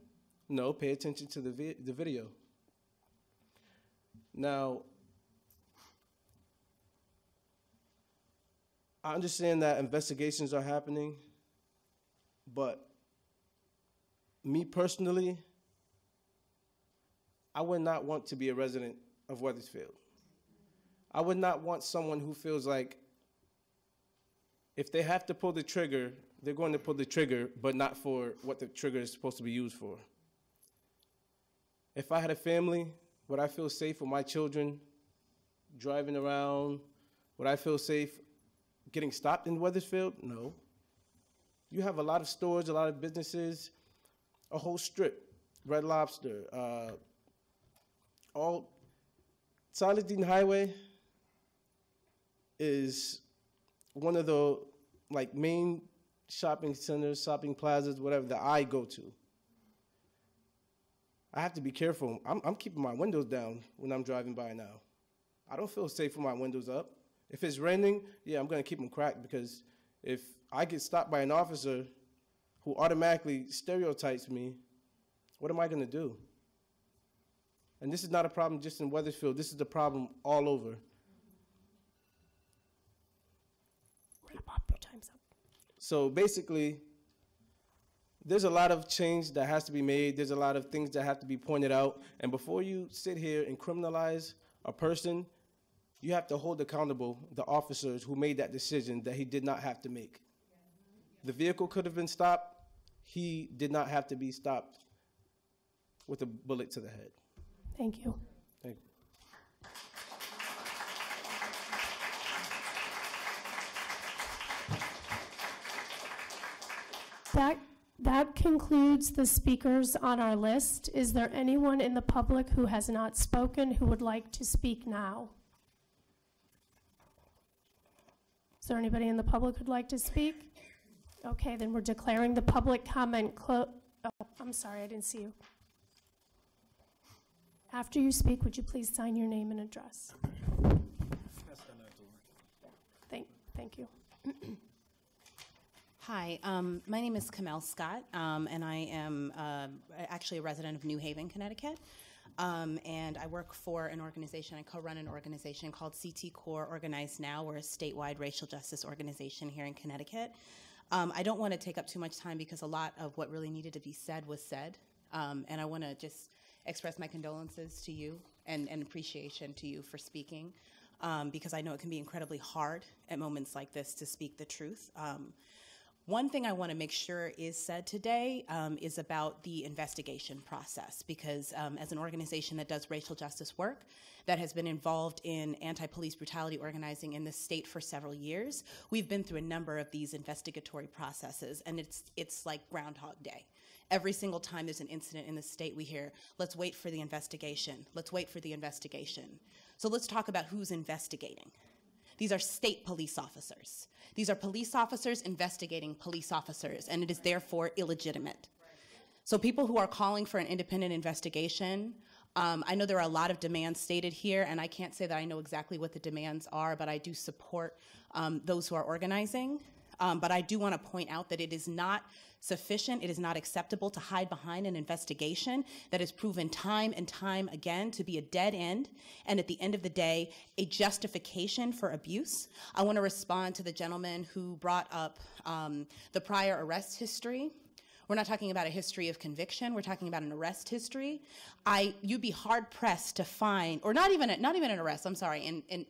No, pay attention to the, vi- the video. Now, I understand that investigations are happening, but me personally, I would not want to be a resident of Wethersfield. I would not want someone who feels like if they have to pull the trigger, they're going to pull the trigger, but not for what the trigger is supposed to be used for. If I had a family, would I feel safe with my children driving around? Would I feel safe getting stopped in Wethersfield? No. You have a lot of stores, a lot of businesses, a whole strip, Red Lobster, uh, all. Silas Deane Highway is one of the like main shopping centers, shopping plazas, whatever that I go to. I have to be careful. I'm, I'm keeping my windows down when I'm driving by now. I don't feel safe with my windows up. If it's raining, yeah, I'm gonna keep them cracked because if I get stopped by an officer who automatically stereotypes me, what am I gonna do? And this is not a problem just in Wethersfield. This is a problem all over. Wrap up, your time's up. So basically, there's a lot of change that has to be made. There's a lot of things that have to be pointed out. And before you sit here and criminalize a person, you have to hold accountable the officers who made that decision that he did not have to make. The vehicle could have been stopped. He did not have to be stopped with a bullet to the head. Thank you. That, that concludes the speakers on our list. Is there anyone in the public who has not spoken who would like to speak now? Is there anybody in the public who'd like to speak? Okay, then we're declaring the public comment clo, oh, I'm sorry, I didn't see you. After you speak, would you please sign your name and address? Thank, thank you. Hi, um, my name is Kamel Scott, um, and I am uh, actually a resident of New Haven, Connecticut. Um, and I work for an organization, I co run an organization called CT Core Organized Now. We're a statewide racial justice organization here in Connecticut. Um, I don't want to take up too much time because a lot of what really needed to be said was said. Um, and I want to just express my condolences to you and, and appreciation to you for speaking um, because I know it can be incredibly hard at moments like this to speak the truth. One thing I want to make sure is said today um, is about the investigation process, because um, as an organization that does racial justice work, that has been involved in anti police brutality organizing in the state for several years, we've been through a number of these investigatory processes, and it's, it's like Groundhog Day. Every single time there's an incident in the state, we hear, let's wait for the investigation, let's wait for the investigation. So let's talk about who's investigating. These are state police officers. These are police officers investigating police officers, and it is therefore illegitimate. So, people who are calling for an independent investigation, um, I know there are a lot of demands stated here, and I can't say that I know exactly what the demands are, but I do support um, those who are organizing. Um, but I do want to point out that it is not sufficient, it is not acceptable to hide behind an investigation that has proven time and time again to be a dead end, and at the end of the day, a justification for abuse. I want to respond to the gentleman who brought up um, the prior arrest history. We're not talking about a history of conviction. We're talking about an arrest history. I, you'd be hard pressed to find, or not even, a, not even an arrest. I'm sorry, in, in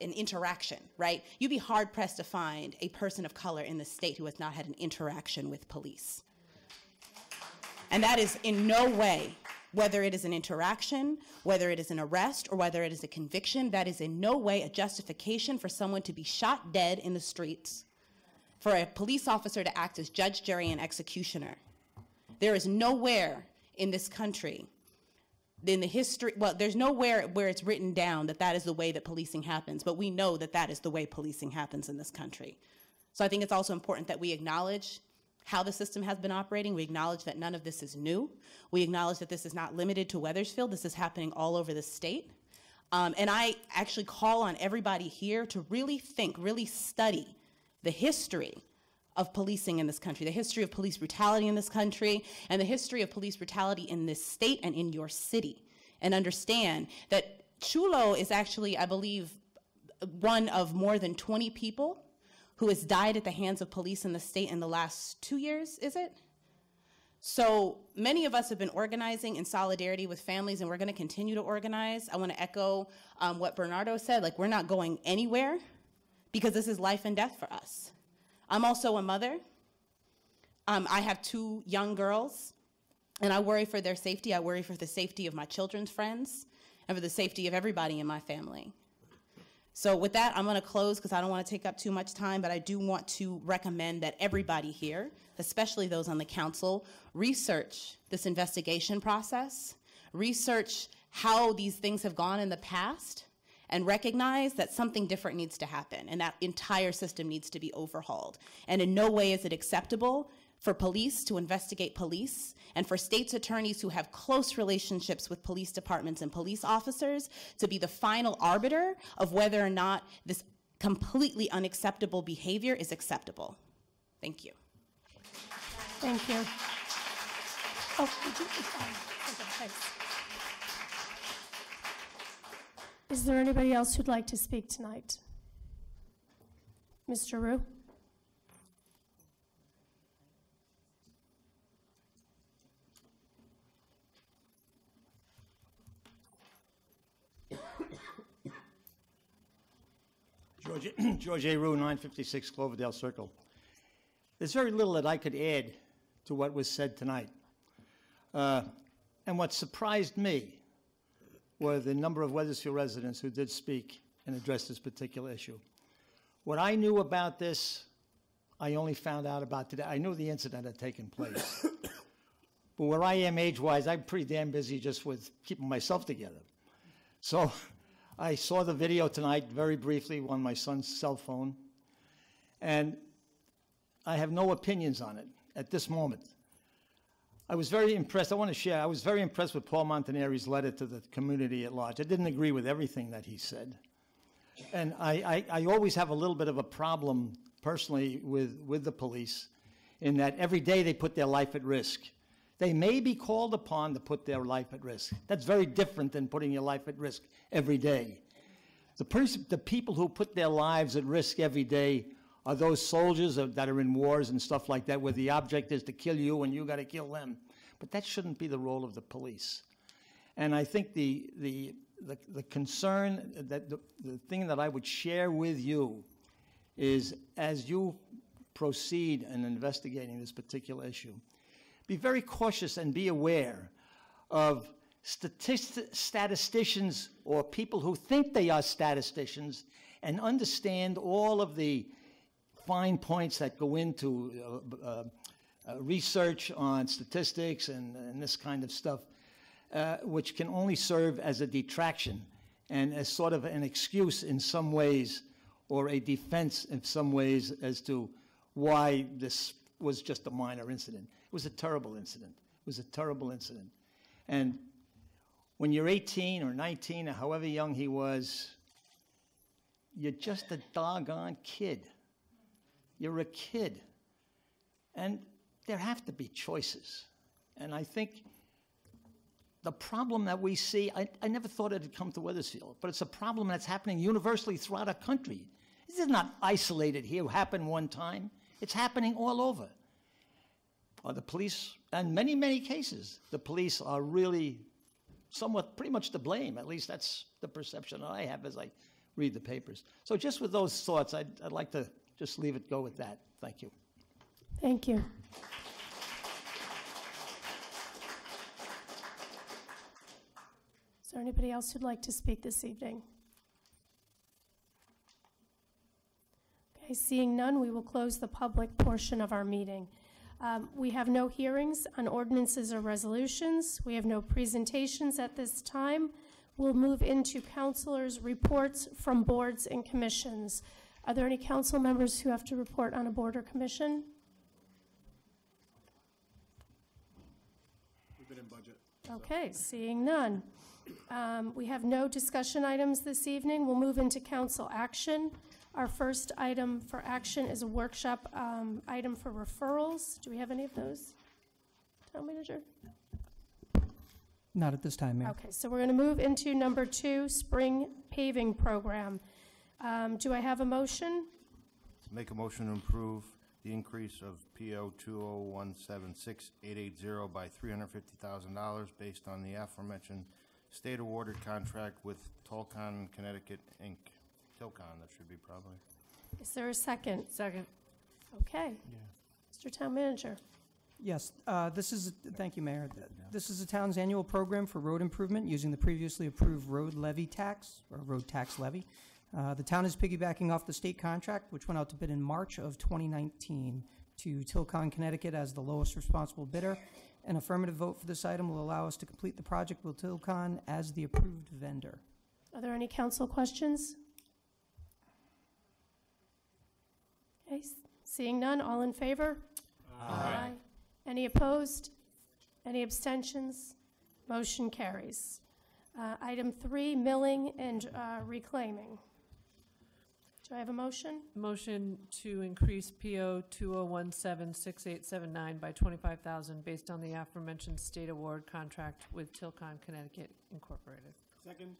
an interaction, right? You'd be hard pressed to find a person of color in the state who has not had an interaction with police. And that is in no way, whether it is an interaction, whether it is an arrest, or whether it is a conviction, that is in no way a justification for someone to be shot dead in the streets, for a police officer to act as judge, jury, and executioner. There is nowhere in this country in the history, well, there's nowhere where it's written down that that is the way that policing happens, but we know that that is the way policing happens in this country. So I think it's also important that we acknowledge how the system has been operating. We acknowledge that none of this is new. We acknowledge that this is not limited to Wethersfield. This is happening all over the state. Um, and I actually call on everybody here to really think, really study the history of policing in this country, the history of police brutality in this country, and the history of police brutality in this state and in your city. And understand that Chulo is actually, I believe, one of more than 20 people who has died at the hands of police in the state in the last two years, is it? So many of us have been organizing in solidarity with families, and we're going to continue to organize. I want to echo um, what Bernardo said like, we're not going anywhere because this is life and death for us. I'm also a mother. Um, I have two young girls, and I worry for their safety. I worry for the safety of my children's friends and for the safety of everybody in my family. So, with that, I'm going to close because I don't want to take up too much time, but I do want to recommend that everybody here, especially those on the council, research this investigation process, research how these things have gone in the past, and recognize that something different needs to happen and that entire system needs to be overhauled. And in no way is it acceptable for police to investigate police and for states attorneys who have close relationships with police departments and police officers to be the final arbiter of whether or not this completely unacceptable behavior is acceptable. Thank you. Thank you. Oh, did you? Okay, thanks. Is there anybody else who'd like to speak tonight? Mr. Rue? George, George A. Rue, 956 Cloverdale Circle. There's very little that I could add to what was said tonight. Uh, and what surprised me were the number of Wethersfield residents who did speak and address this particular issue. What I knew about this, I only found out about today. I knew the incident had taken place. but where I am age wise, I'm pretty damn busy just with keeping myself together. So I saw the video tonight very briefly on my son's cell phone, and I have no opinions on it at this moment. I was very impressed. I want to share. I was very impressed with Paul Montanari's letter to the community at large. I didn't agree with everything that he said. And I, I, I always have a little bit of a problem personally with, with the police in that every day they put their life at risk They may be called upon to put their life at risk. That's very different than putting your life at risk every day. The, pers- the people who put their lives at risk every day are those soldiers that are in wars and stuff like that, where the object is to kill you and you got to kill them. But that shouldn't be the role of the police. And I think the, the, the, the concern that the, the thing that I would share with you is as you proceed in investigating this particular issue, be very cautious and be aware of statist- statisticians or people who think they are statisticians and understand all of the fine points that go into uh, uh, research on statistics and, and this kind of stuff, uh, which can only serve as a detraction and as sort of an excuse in some ways or a defense in some ways as to why this was just a minor incident. It was a terrible incident. It was a terrible incident. And when you're 18 or 19 or however young he was, you're just a doggone kid. You're a kid. And there have to be choices. And I think the problem that we see, I, I never thought it would come to Wethersfield, but it's a problem that's happening universally throughout our country. This is not isolated here, happened one time. It's happening all over. Are the police, and many, many cases, the police are really somewhat pretty much to blame. At least that's the perception that I have as I read the papers. So just with those thoughts, I'd, I'd like to just leave it go with that. Thank you. Thank you. Is there anybody else who'd like to speak this evening? Okay, seeing none, we will close the public portion of our meeting. Um, We have no hearings on ordinances or resolutions. We have no presentations at this time. We'll move into counselors' reports from boards and commissions. Are there any council members who have to report on a board or commission? We've been in budget. Okay, seeing none. Um, We have no discussion items this evening. We'll move into council action. Our first item for action is a workshop um, item for referrals. Do we have any of those? Town manager? Not at this time, Mayor. Okay, so we're going to move into number two, spring paving program. Um, Do I have a motion? Make a motion to approve the increase of PO 20176-880 by $350,000 based on the aforementioned state awarded contract with Tilcon Connecticut, Inc. Tilcon, that should be probably. Is there a second? Second. Okay. Mr. Town Manager? Yes, uh, this is, thank you, Mayor. Th- This is the town's annual program for road improvement using the previously approved road levy tax, or road tax levy. Uh, The town is piggybacking off the state contract, which went out to bid in March of 2019 to Tilcon, Connecticut as the lowest responsible bidder. An affirmative vote for this item will allow us to complete the project with Tilcon as the approved vendor. Are there any council questions? Okay, seeing none, all in favor? Aye. Any opposed? Any abstentions? Motion carries. Uh, Item three, milling and uh, reclaiming. Do I have a motion? Motion to increase PO 20176879 by 25,000 based on the aforementioned state award contract with Tilcon Connecticut Incorporated. Second.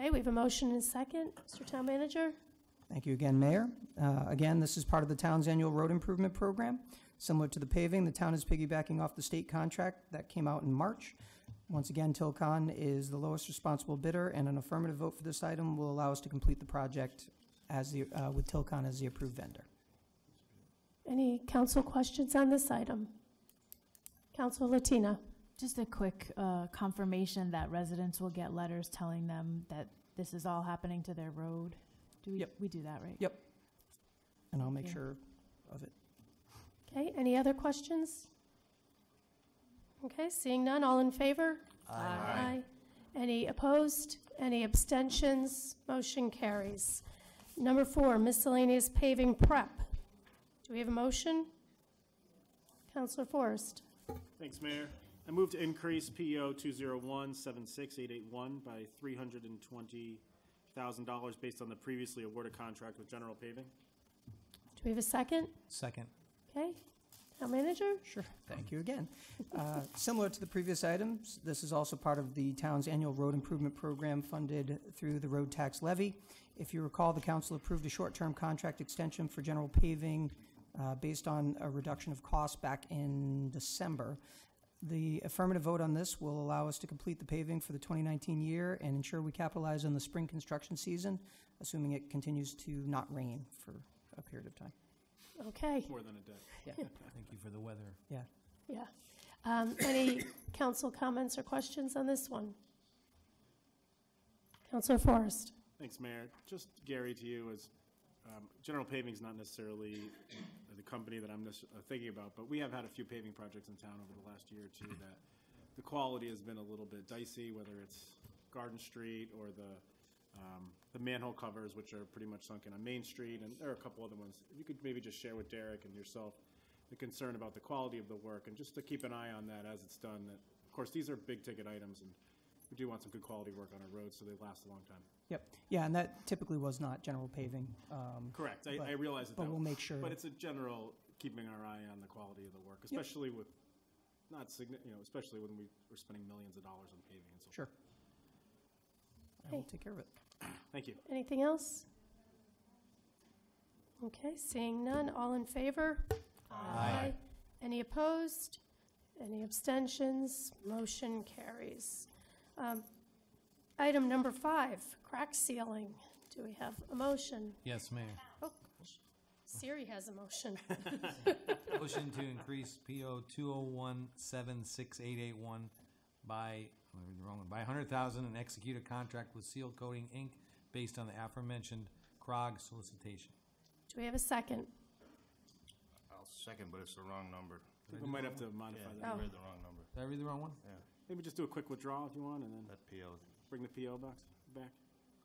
Okay, we have a motion and a second. Mr. Town Manager? Thank you again, Mayor. Uh, Again, this is part of the town's annual road improvement program. Similar to the paving, the town is piggybacking off the state contract that came out in March. Once again, Tilcon is the lowest responsible bidder, and an affirmative vote for this item will allow us to complete the project as the, uh, with Tilcon as the approved vendor. Any council questions on this item? Council Latina? Just a quick uh, confirmation that residents will get letters telling them that this is all happening to their road. Do we, Yep. we do that, right? Yep. And I'll make Yeah. sure of it. Okay, any other questions? Okay, seeing none, all in favor? Aye. Any opposed? Any abstentions? Motion carries. Number four, miscellaneous paving prep. Do we have a motion? Counselor Forrest? Thanks, Mayor. I move to increase PO 201-76881 by $320,000 based on the previously awarded contract with General Paving. Do we have a second? Second. Okay. Town manager? Sure, thank you again. Uh, Similar to the previous items, this is also part of the town's annual road improvement program funded through the road tax levy. If you recall, the council approved a short-term contract extension for general paving uh, based on a reduction of costs back in December. The affirmative vote on this will allow us to complete the paving for the 2019 year and ensure we capitalize on the spring construction season, assuming it continues to not rain for a period of time. Okay, More than a day. Yeah. Thank you for the weather. Yeah. yeah. Um, Any council comments or questions on this one? Counselor Forrest? Thanks, Mayor. Just Gary to you as, um, General Paving's not necessarily the company that I'm nec- uh, thinking about, but we have had a few paving projects in town over the last year or two that the quality has been a little bit dicey, whether it's Garden Street or the, um, the manhole covers, which are pretty much sunken on Main Street, and there are a couple other ones. If you could maybe just share with Derek and yourself the concern about the quality of the work, and just to keep an eye on that as it's done, that, of course, these are big-ticket items, and we do want some good quality work on our roads so they last a long time. Yep, yeah, and that typically was not general paving. um, Correct, I, but- I realize that. But that- we'll make sure. But it's a general, keeping our eye on the quality of the work, especially with, not signi, you know, especially when we, we're spending millions of dollars on paving and so forth. Sure. I will take care of it. Thank you. Anything else? Okay, seeing none, all in favor? Aye. Any opposed? Any abstentions? Motion carries. Um, Item number five, crack sealing. Do we have a motion? Yes, Mayor. Oh, Siri has a motion. Motion to increase PO two oh one seven six eight eight one by, I read the wrong one, by a hundred thousand and execute a contract with Seal Coating Inc. based on the aforementioned CRCOG solicitation. Do we have a second? I'll second, but it's the wrong number. I think we might have to modify Yeah, that. you read the wrong number. Did I read the wrong one? Yeah, Maybe just do a quick withdrawal if you want, and then that PO. bring the PO box back.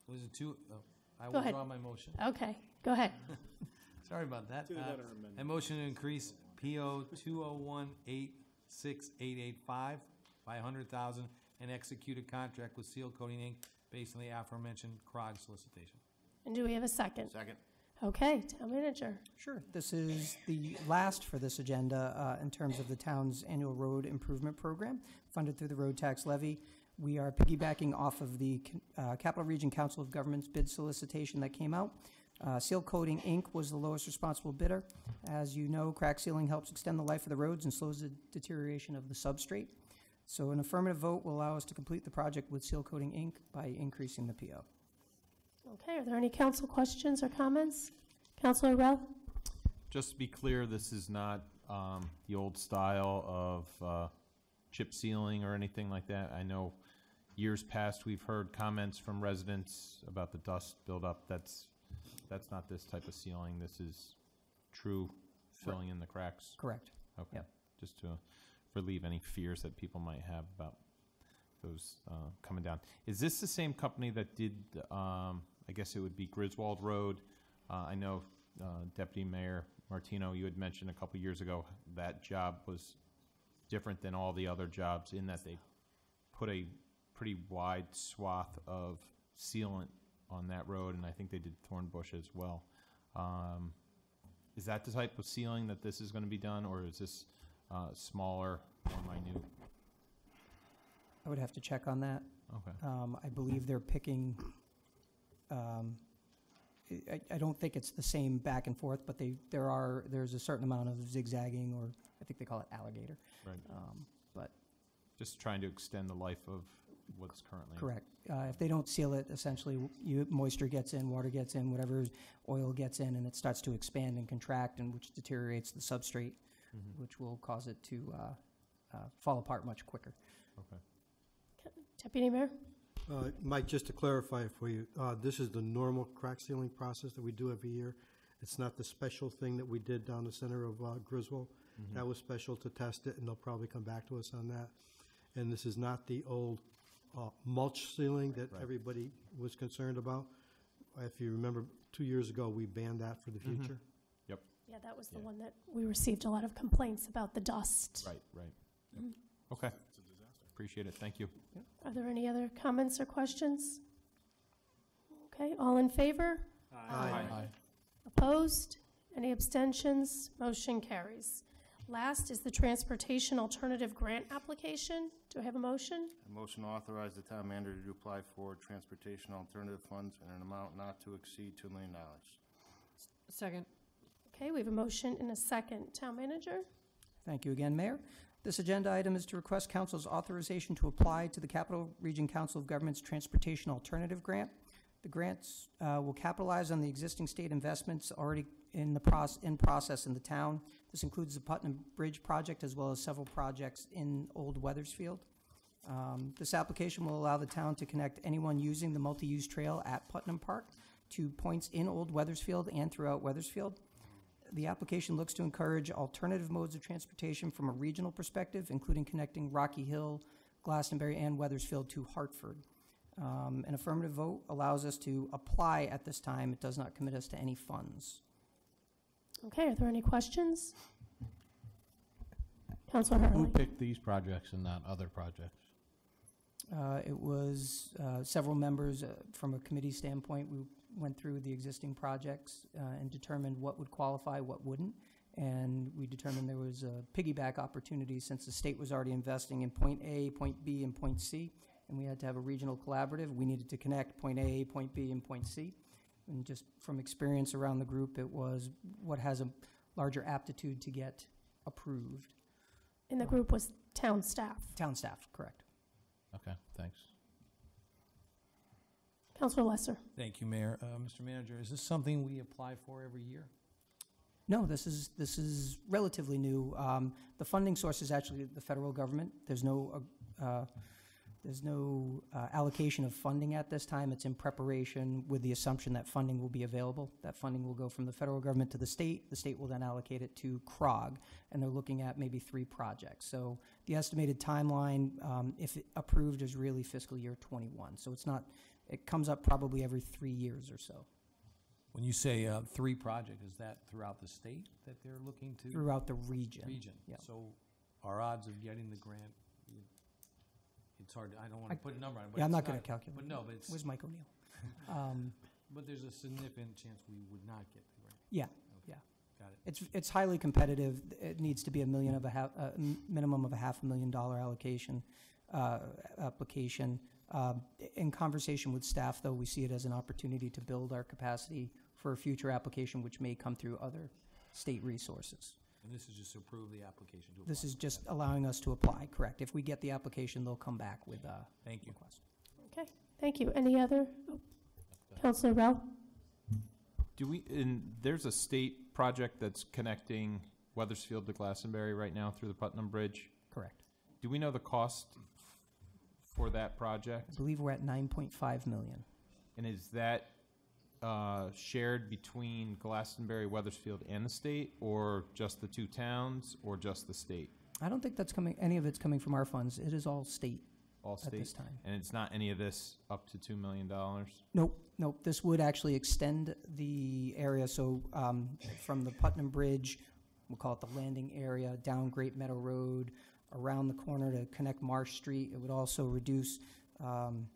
Was it two, oh, I Go ahead. withdraw my motion. Okay, go ahead. Sorry about that. Do the Uh, letter amendment. I motion to increase PO two oh one eight six eight eight five by a hundred thousand and execute a contract with Seal Coating Inc. based on the aforementioned CRCOG solicitation. And do we have a second? Second. Okay, town manager. Sure. This is the last for this agenda uh, in terms of the town's annual road improvement program, funded through the road tax levy. We are piggybacking off of the uh, Capital Region Council of Governments bid solicitation that came out. Uh, Seal Coating, Inc. was the lowest responsible bidder. As you know, crack sealing helps extend the life of the roads and slows the deterioration of the substrate. So an affirmative vote will allow us to complete the project with Seal Coating, Inc. by increasing the PO. Okay, are there any council questions or comments? Counselor Rell? Just to be clear, this is not um, the old style of uh, chip sealing or anything like that. I know years past, we've heard comments from residents about the dust buildup. That's, that's not this type of sealing. This is true filling in the cracks. Correct. Okay. Yep. Just to relieve any fears that people might have about those uh, coming down. Is this the same company that did, um, I guess it would be Griswold Road? Uh, I know uh, Deputy Mayor Martino, you had mentioned a couple years ago, that job was different than all the other jobs in that they put a pretty wide swath of sealant on that road, and I think they did Thornbush as well. Um, Is that the type of sealing that this is going to be done, or is this uh, smaller, more minute? I would have to check on that. Okay. Um, I believe they're picking, um, I, I don't think it's the same back and forth, but they, there are, there's a certain amount of zigzagging, or I think they call it alligator. Right. Um, But, Just trying to extend the life of what's currently. correct. Uh, If they don't seal it, essentially, you, moisture gets in, water gets in, whatever oil gets in, and it starts to expand and contract, and which deteriorates the substrate, Mhm. which will cause it to uh, uh, fall apart much quicker. Okay. Deputy Mayor? Uh, Mike, just to clarify for you, uh, this is the normal crack sealing process that we do every year. It's not the special thing that we did down the center of uh, Griswold. Mhm. That was special to test it, and they'll probably come back to us on that. And this is not the old uh, mulch sealing that Right. everybody was concerned about. If you remember, two years ago, we banned that for the Mhm. future. Yep. Yeah, that was the one that we received a lot of complaints about the dust. Right, right. Yep. Mhm. Okay. Appreciate it. Thank you. Are there any other comments or questions? Okay, all in favor? Aye. Aye. Opposed? Any abstentions? Motion carries. Last is the Transportation Alternative Grant Application. Do I have a motion? A motion to authorize the town manager to apply for transportation alternative funds in an amount not to exceed $2 million. Second. Okay, we have a motion and a second. Town Manager? Thank you again, Mayor. This agenda item is to request council's authorization to apply to the Capital Region Council of Governments Transportation Alternative Grant. The grants uh, will capitalize on the existing state investments already in the process, in process in the town. This includes the Putnam Bridge project as well as several projects in Old Wethersfield. Um, This application will allow the town to connect anyone using the multi-use trail at Putnam Park to points in Old Wethersfield and throughout Wethersfield. The application looks to encourage alternative modes of transportation from a regional perspective, including connecting Rocky Hill, Glastonbury, and Wethersfield to Hartford. Um, An affirmative vote allows us to apply at this time. It does not commit us to any funds. Okay, are there any questions? Counselor Who picked these projects and not other projects? Uh, It was uh, several members, uh, from a committee standpoint, we went through the existing projects uh, and determined what would qualify, what wouldn't. And we determined there was a piggyback opportunity since the state was already investing in point A, point B, and point C. And we had to have a regional collaborative. We needed to connect point A, point B, and point C. And just from experience around the group, it was what has a larger aptitude to get approved. And the group was town staff. Town staff, correct. Okay, thanks. Counselor Lesser? Thank you, Mayor. Uh, Mr. Manager, is this something we apply for every year? No, this is, this is relatively new. Um, The funding source is actually the federal government. There's no, uh, uh, there's no uh, allocation of funding at this time. It's in preparation with the assumption that funding will be available. That funding will go from the federal government to the state. The state will then allocate it to CRCOG, and they're looking at maybe three projects. So the estimated timeline, um, if approved, is really fiscal year '21. So it's not, it comes up probably every three years or so. When you say uh, three projects, is that throughout the state that they're looking to? Throughout the region. Region. Yeah. So our odds of getting the grant, you- it's hard, I don't want I- to put a number on it. but Yeah, I'm it's not gonna calculate. But no, but it's. Where's Mike O'Neill? Um, But there's a significant chance we would not get the grant. Yeah, yeah. Got it. It's, it's highly competitive. It needs to be a million of a half, a m- minimum of a half a million dollar allocation, uh, application. Um, In conversation with staff, though, we see it as an opportunity to build our capacity for a future application, which may come through other state resources. And this is just to approve the application to apply. This is just allowing us to apply, correct? If we get the application, they'll come back with a Thank you. request. Okay, thank you. Any other? oh, Counselor Rell? Do we, and there's a state project that's connecting Wethersfield to Glastonbury right now through the Putnam Bridge? Correct. Do we know the cost for that project? I believe we're at 9.5 million. And is that uh, shared between Glastonbury, Wethersfield, and the state, or just the two towns, or just the state? I don't think that's coming, any of it's coming from our funds. It is all state. All At state? this time. And it's not any of this up to $2 million? Nope, nope. This would actually extend the area, so um, from the Putnam Bridge, we'll call it the landing area, down Great Meadow Road, around the corner to connect Marsh Street. It would also reduce, um,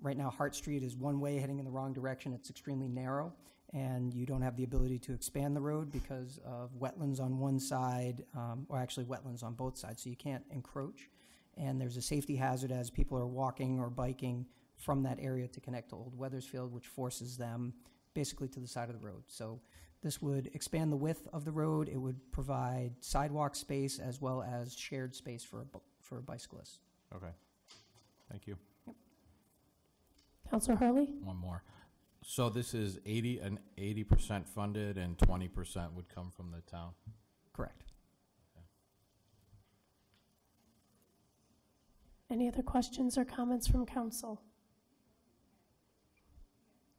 right now Hart Street is one way heading in the wrong direction. It's extremely narrow, and you don't have the ability to expand the road because of wetlands on one side, um, or actually wetlands on both sides, so you can't encroach. And there's a safety hazard as people are walking or biking from that area to connect to Old Wethersfield, which forces them basically to the side of the road. So this would expand the width of the road. It would provide sidewalk space as well as shared space for, bu- for bicyclists. Okay. Thank you. Counselor Hurley? One more. So this is eighty, and eighty percent funded and twenty percent would come from the town? Correct. Any other questions or comments from council?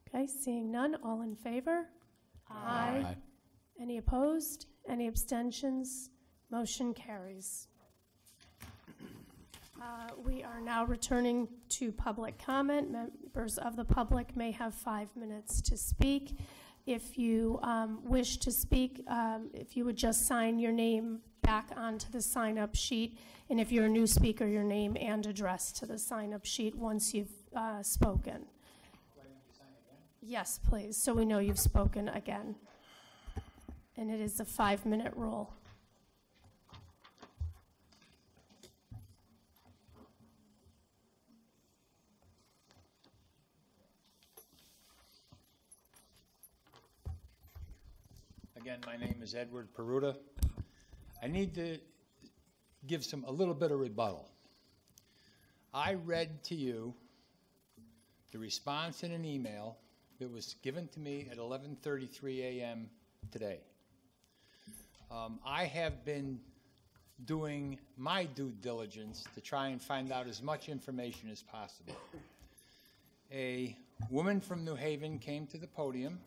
Okay, seeing none, all in favor? Aye. Any opposed? Any abstentions? Motion carries. Uh, We are now returning to public comment. Members of the public may have five minutes to speak. If you um, wish to speak, um, if you would just sign your name back onto the sign-up sheet, and if you're a new speaker, your name and address to the sign-up sheet once you've uh, spoken. Yes, please, so we know you've spoken again. And it is a five-minute rule. Again, my name is Edward Peruta. I need to give some a little bit of rebuttal. I read to you the response in an email that was given to me at 11:33 a.m. today. Um, I have been doing my due diligence to try and find out as much information as possible. A woman from New Haven came to the podium,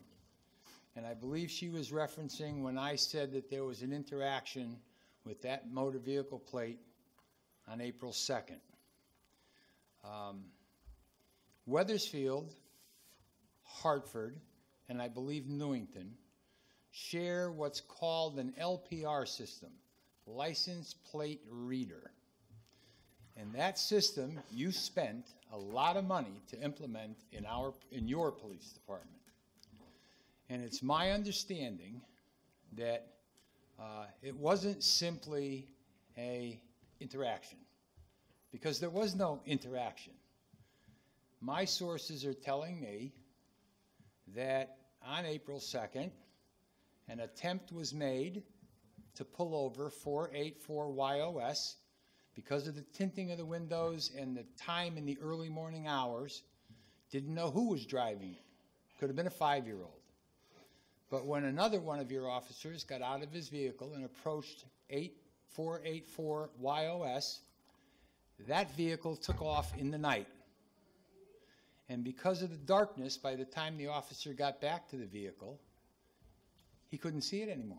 and I believe she was referencing when I said that there was an interaction with that motor vehicle plate on April 2nd. Um, Wethersfield, Hartford, and I believe Newington share what's called an LPR system, license plate reader. And that system you spent a lot of money to implement in our in your police department. And it's my understanding that uh, it wasn't simply a interaction, because there was no interaction. My sources are telling me that on April 2nd, an attempt was made to pull over 484 YOS because of the tinting of the windows and the time in the early morning hours. Didn't know who was driving. Could have been a five year old. But when another one of your officers got out of his vehicle and approached 8484 YOS, that vehicle took off in the night. And because of the darkness, by the time the officer got back to the vehicle, he couldn't see it anymore.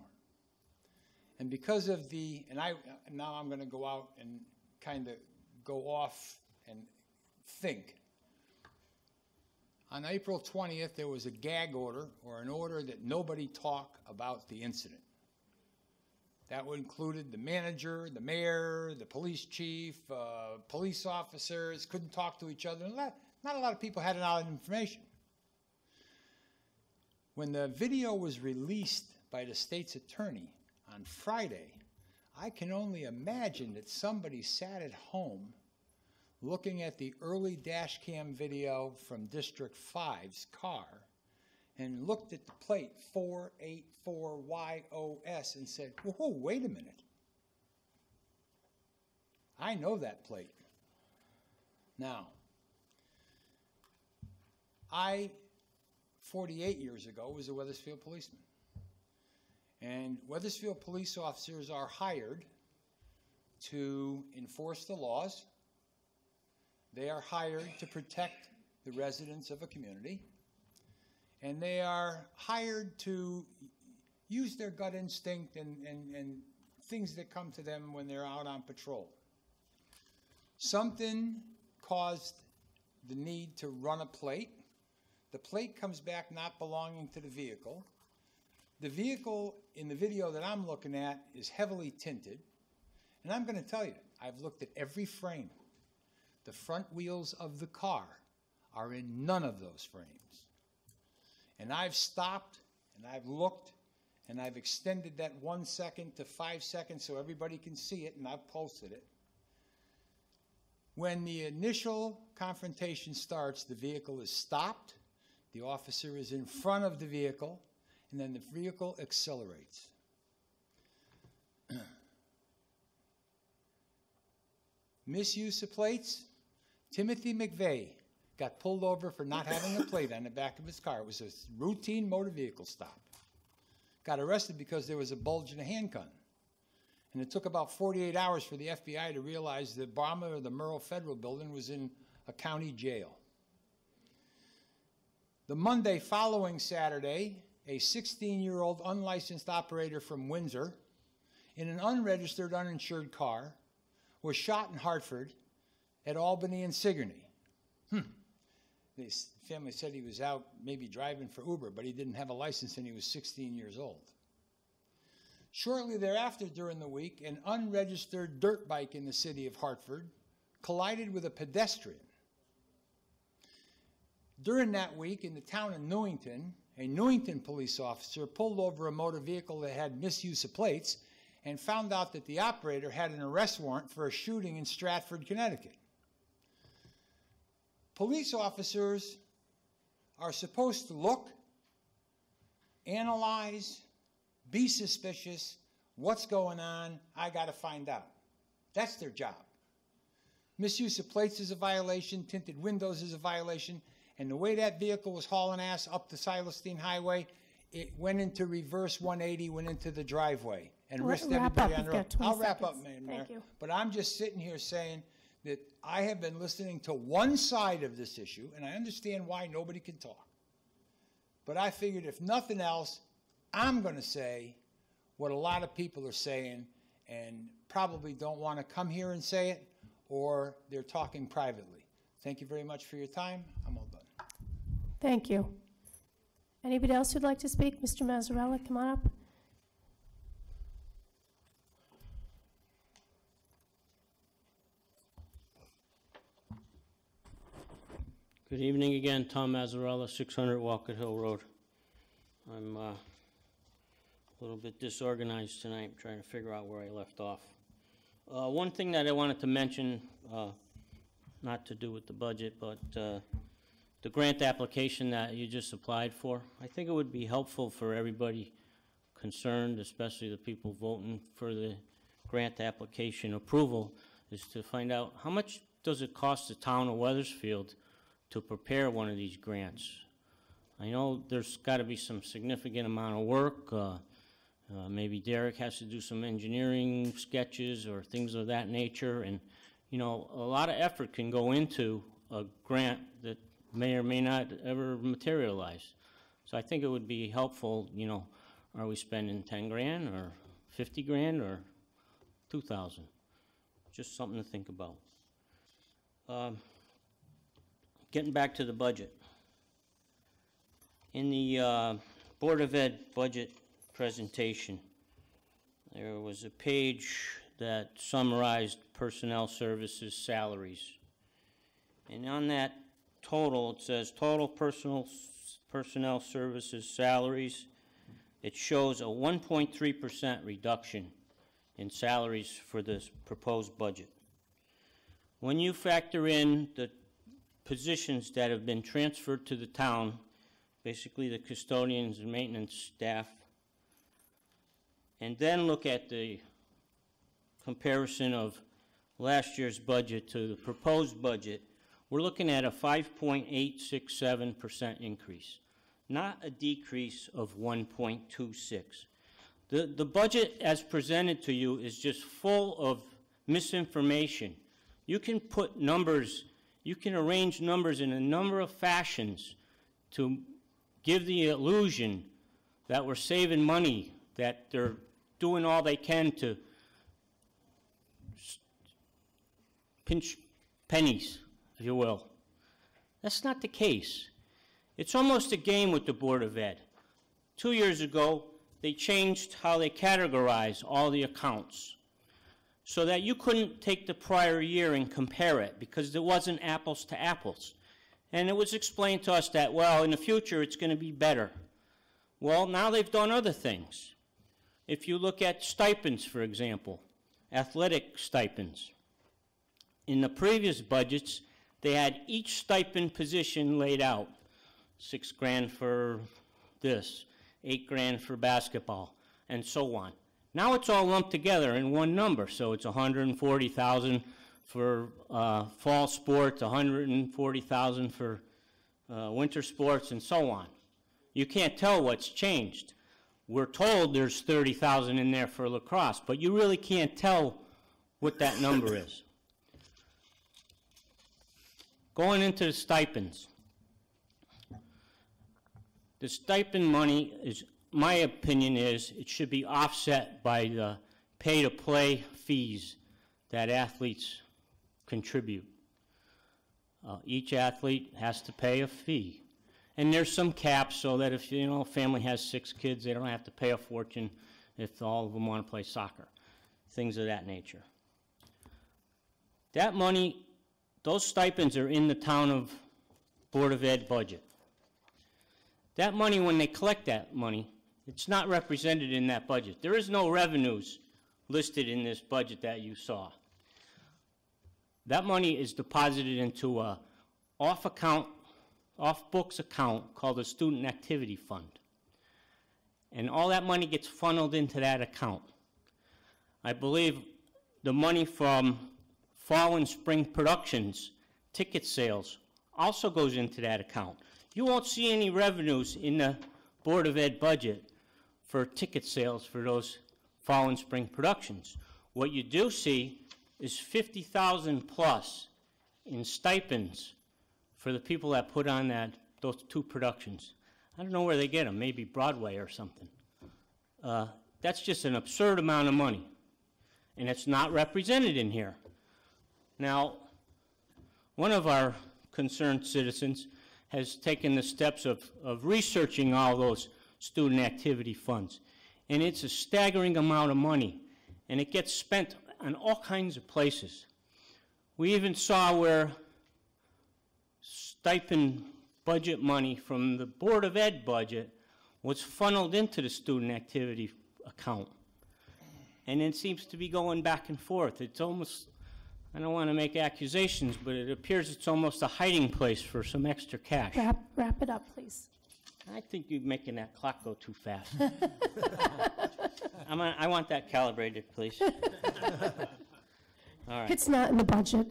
And because of the, and I, now I'm going to go out and kind of go off and think. On April 20th, there was a gag order or an order that nobody talk about the incident. That included the manager, the mayor, the police chief, uh, police officers couldn't talk to each other. Not, not a lot of people had a lot of information. When the video was released by the state's attorney on Friday, I can only imagine that somebody sat at home looking at the early dash cam video from District 5's car and looked at the plate 484YOS and said, Whoa, wait a minute. I know that plate. Now, I, 48 years ago, was a Wethersfield policeman. And Wethersfield police officers are hired to enforce the laws. They are hired to protect the residents of a community. And they are hired to use their gut instinct and, and, and things that come to them when they're out on patrol. Something caused the need to run a plate. The plate comes back not belonging to the vehicle. The vehicle in the video that I'm looking at is heavily tinted. And I'm going to tell you, I've looked at every frame. The front wheels of the car are in none of those frames. And I've stopped and I've looked and I've extended that one second to five seconds so everybody can see it and I've posted it. When the initial confrontation starts, the vehicle is stopped, the officer is in front of the vehicle, and then the vehicle accelerates. Misuse of plates. Timothy McVeigh got pulled over for not having a plate on the back of his car. It was a routine motor vehicle stop. Got arrested because there was a bulge in a handgun. And it took about 48 hours for the FBI to realize the bomber of the Murrah Federal Building was in a county jail. The Monday following Saturday, a 16 year old unlicensed operator from Windsor in an unregistered, uninsured car was shot in Hartford at Albany and Sigourney. Hmm. The family said he was out maybe driving for Uber, but he didn't have a license and he was 16 years old. Shortly thereafter, during the week, an unregistered dirt bike in the city of Hartford collided with a pedestrian. During that week, in the town of Newington, a Newington police officer pulled over a motor vehicle that had misuse of plates and found out that the operator had an arrest warrant for a shooting in Stratford, Connecticut. Police officers are supposed to look, analyze, be suspicious, what's going on, I gotta find out. That's their job. Misuse of plates is a violation, tinted windows is a violation, and the way that vehicle was hauling ass up the Silas Deane Highway, it went into reverse 180, went into the driveway, and Wra- risked everybody up. on the road. I'll wrap up, seconds. Madam Thank Mayor. you. But I'm just sitting here saying that I have been listening to one side of this issue, and I understand why nobody can talk. But I figured if nothing else, I'm going to say what a lot of people are saying and probably don't want to come here and say it, or they're talking privately. Thank you very much for your time. I'm. Thank you. Anybody else who'd like to speak? Mr. Mazzarella, come on up. Good evening again, Tom Mazzarella, 600 Wolcott Hill Road. I'm uh, a little bit disorganized tonight, trying to figure out where I left off. Uh, One thing that I wanted to mention, uh, not to do with the budget, but uh, the grant application that you just applied for, I think it would be helpful for everybody concerned, especially the people voting for the grant application approval, is to find out how much does it cost the town of Wethersfield to prepare one of these grants? I know there's got to be some significant amount of work. uh, uh, Maybe Derek has to do some engineering sketches or things of that nature, and, you know, a lot of effort can go into a grant may or may not ever materialize. So I think it would be helpful, you know, are we spending 10 grand or 50 grand or 2,000? Just something to think about. Um, Getting back to the budget. In the uh, Board of Ed budget presentation, there was a page that summarized personnel services salaries. And on that total, it says total personal, personnel services salaries. It shows a 1.3% reduction in salaries for this proposed budget. When you factor in the positions that have been transferred to the town, basically the custodians and maintenance staff, and then look at the comparison of last year's budget to the proposed budget, we're looking at a 5.867% increase, not a decrease of 1.26. The, the budget as presented to you is just full of misinformation. You can put numbers, you can arrange numbers in a number of fashions to give the illusion that we're saving money, that they're doing all they can to pinch pennies, if you will. That's not the case. It's almost a game with the Board of Ed. Two years ago, they changed how they categorize all the accounts so that you couldn't take the prior year and compare it because it wasn't apples to apples. And it was explained to us that, well, in the future, it's going to be better. Well, now they've done other things. If you look at stipends, for example, athletic stipends, in the previous budgets, they had each stipend position laid out. Six grand for this, eight grand for basketball, and so on. Now it's all lumped together in one number, so it's 140,000 for uh, fall sports, 140,000 for uh, winter sports, and so on. You can't tell what's changed. We're told there's 30,000 in there for lacrosse, but you really can't tell what that number is. Going into the stipends. The stipend money is, my opinion is, it should be offset by the pay-to-play fees that athletes contribute. Uh, Each athlete has to pay a fee. And there's some caps so that if, you know, a family has six kids, they don't have to pay a fortune if all of them want to play soccer, things of that nature. That money, those stipends are in the town of Board of Ed budget. That money, when they collect that money, it's not represented in that budget. There is no revenues listed in this budget that you saw. That money is deposited into a off-account, off-books account called a Student Activity Fund. and all that money gets funneled into that account. I believe the money from fall and spring productions, ticket sales, also goes into that account. You won't see any revenues in the Board of Ed budget for ticket sales for those fall and spring productions. What you do see is 50,000 plus in stipends for the people that put on that, those two productions. I don't know where they get them, maybe Broadway or something. Uh, That's just an absurd amount of money, and it's not represented in here. Now, one of our concerned citizens has taken the steps of, of researching all those student activity funds. And it's a staggering amount of money, and it gets spent on all kinds of places. We even saw where stipend budget money from the Board of Ed budget was funneled into the student activity account. And it seems to be going back and forth. It's almost, I don't want to make accusations, but it appears it's almost a hiding place for some extra cash. Wrap, wrap it up, please. I think you're making that clock go too fast. I'm, I want that calibrated, please. All right. It's not in the budget.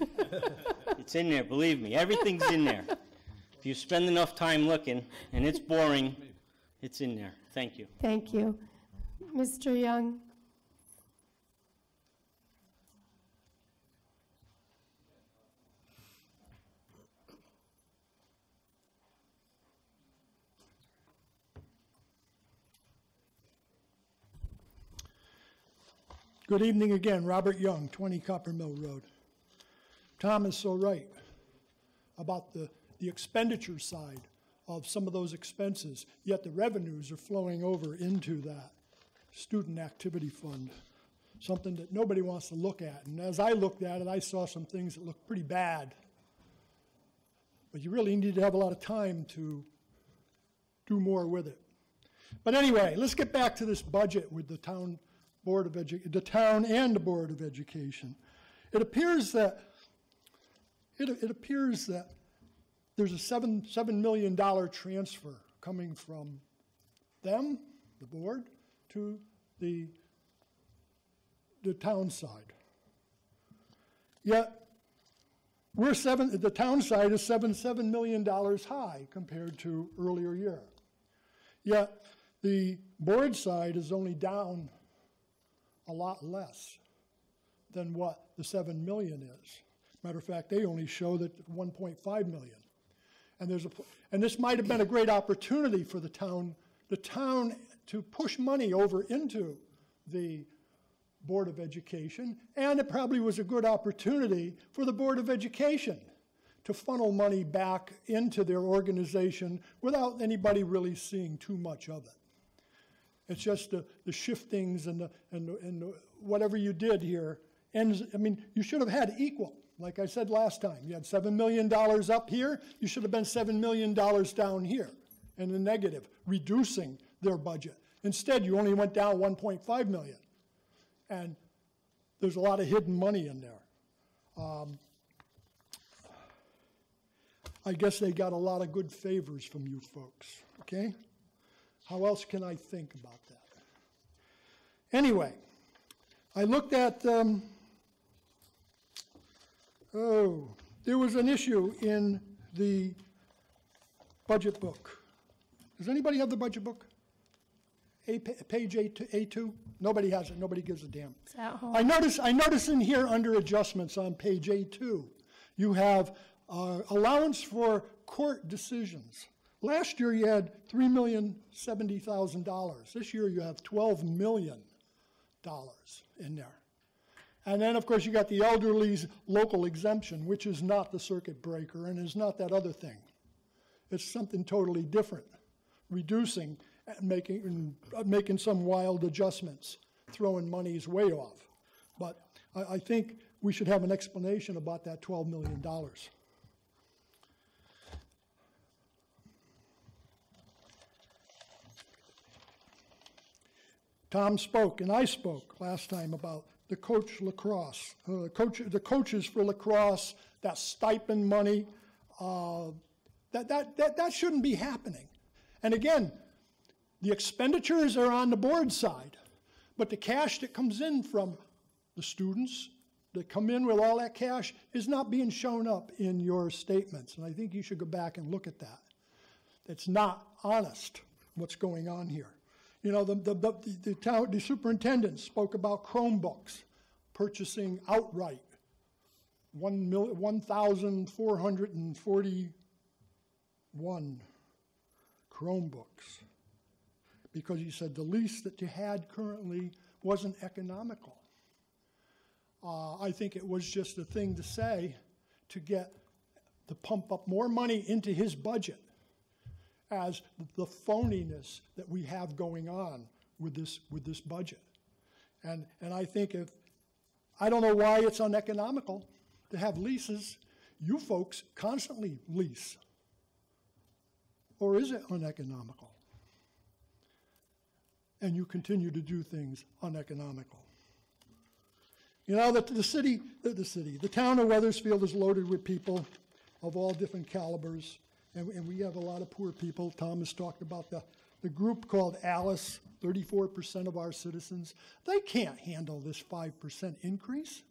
It's in there, believe me. Everything's in there. If you spend enough time looking, and it's boring, it's in there. Thank you. Thank you. Mr. Young? Good evening again, Robert Young, 20 Copper Mill Road. Tom is so right about the, the expenditure side of some of those expenses, yet the revenues are flowing over into that student activity fund, something that nobody wants to look at. And as I looked at it, I saw some things that looked pretty bad. But you really need to have a lot of time to do more with it. But anyway, let's get back to this budget with the town board of edu, the town and the board of education. It appears that it, it appears that there's a seven seven million dollar transfer coming from them, the board, to the the town side. Yet we're seven. The town side is seven seven million dollars high compared to earlier year. Yet the board side is only down a lot less than what the 7 million is. Matter of fact, they only show that 1.5 million. And there's a, and this might have been a great opportunity for the town, the town to push money over into the Board of Education, and it probably was a good opportunity for the Board of Education to funnel money back into their organization without anybody really seeing too much of it. It's just the, the shiftings and the, and, and whatever you did here. And I mean, you should have had equal. Like I said last time, you had $7 million up here, you should have been $7 million down here in the negative, reducing their budget. Instead, you only went down 1.5 million. And there's a lot of hidden money in there. Um, I guess they got a lot of good favors from you folks, okay? How else can I think about that? Anyway, I looked at, um, oh, there was an issue in the budget book. Does anybody have the budget book? A, page A, A2? Nobody has it, nobody gives a damn. It's at home. I notice, I notice in here under adjustments on page A2, you have uh, allowance for court decisions. Last year you had three million seventy thousand dollars. This year you have twelve million dollars in there. And then, of course, you got the elderly's local exemption, which is not the circuit breaker and is not that other thing. It's something totally different, reducing and making, uh, making some wild adjustments, throwing monies way off. But I, I think we should have an explanation about that $12 million. Tom spoke and I spoke last time about the coach lacrosse, uh, coach, the coaches for lacrosse, that stipend money. Uh, that, that, that, that shouldn't be happening. And again, The expenditures are on the board side, but the cash that comes in from the students that come in with all that cash is not being shown up in your statements. And I think you should go back and look at that. It's not honest what's going on here. You know, the, the, the, the town, the superintendent spoke about Chromebooks purchasing outright. One 1,441 Chromebooks. Because he said the lease that you had currently wasn't economical. Uh, I think it was just a thing to say to get to pump up more money into his budget as the phoniness that we have going on with this with this budget. And and I think if I don't know why it's uneconomical to have leases. You folks constantly lease. Or is it uneconomical? And you continue to do things uneconomical. You know, the, the city, the, the city, the town of Wethersfield is loaded with people of all different calibers, and, and we have a lot of poor people. Tom has talked about the, the group called Alice, 34% of our citizens. They can't handle this 5% increase.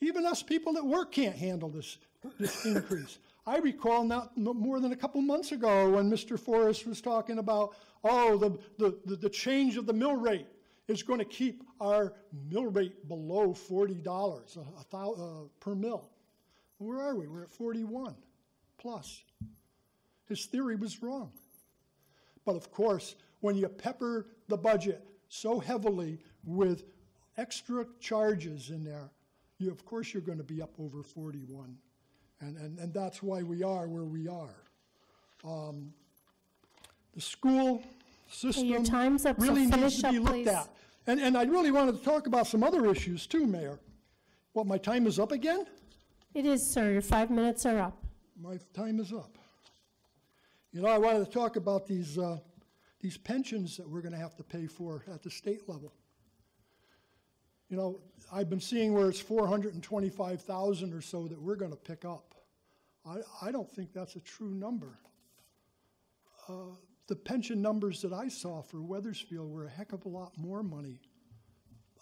Even us people that work can't handle this, this increase. I recall not more than a couple months ago when Mr. Forrest was talking about, oh, the, the, the, change of the mill rate is going to keep our mill rate below $40 a, a uh, per mill. Where are we? We're at 41 plus. His theory was wrong. But of course, when you pepper the budget so heavily with extra charges in there, you, of course you're going to be up over 41. And, and, and that's why we are where we are. Um, the school system time's up, so really needs to be up, looked please. at. And, and I really wanted to talk about some other issues too, Mayor. What, my time is up again? It is, sir. Your five minutes are up. My time is up. You know, I wanted to talk about these, uh, these pensions that we're going to have to pay for at the state level. You know, I've been seeing where it's 425,000 or so that we're going to pick up. I, I don't think that's a true number. Uh, the pension numbers that I saw for Wethersfield were a heck of a lot more money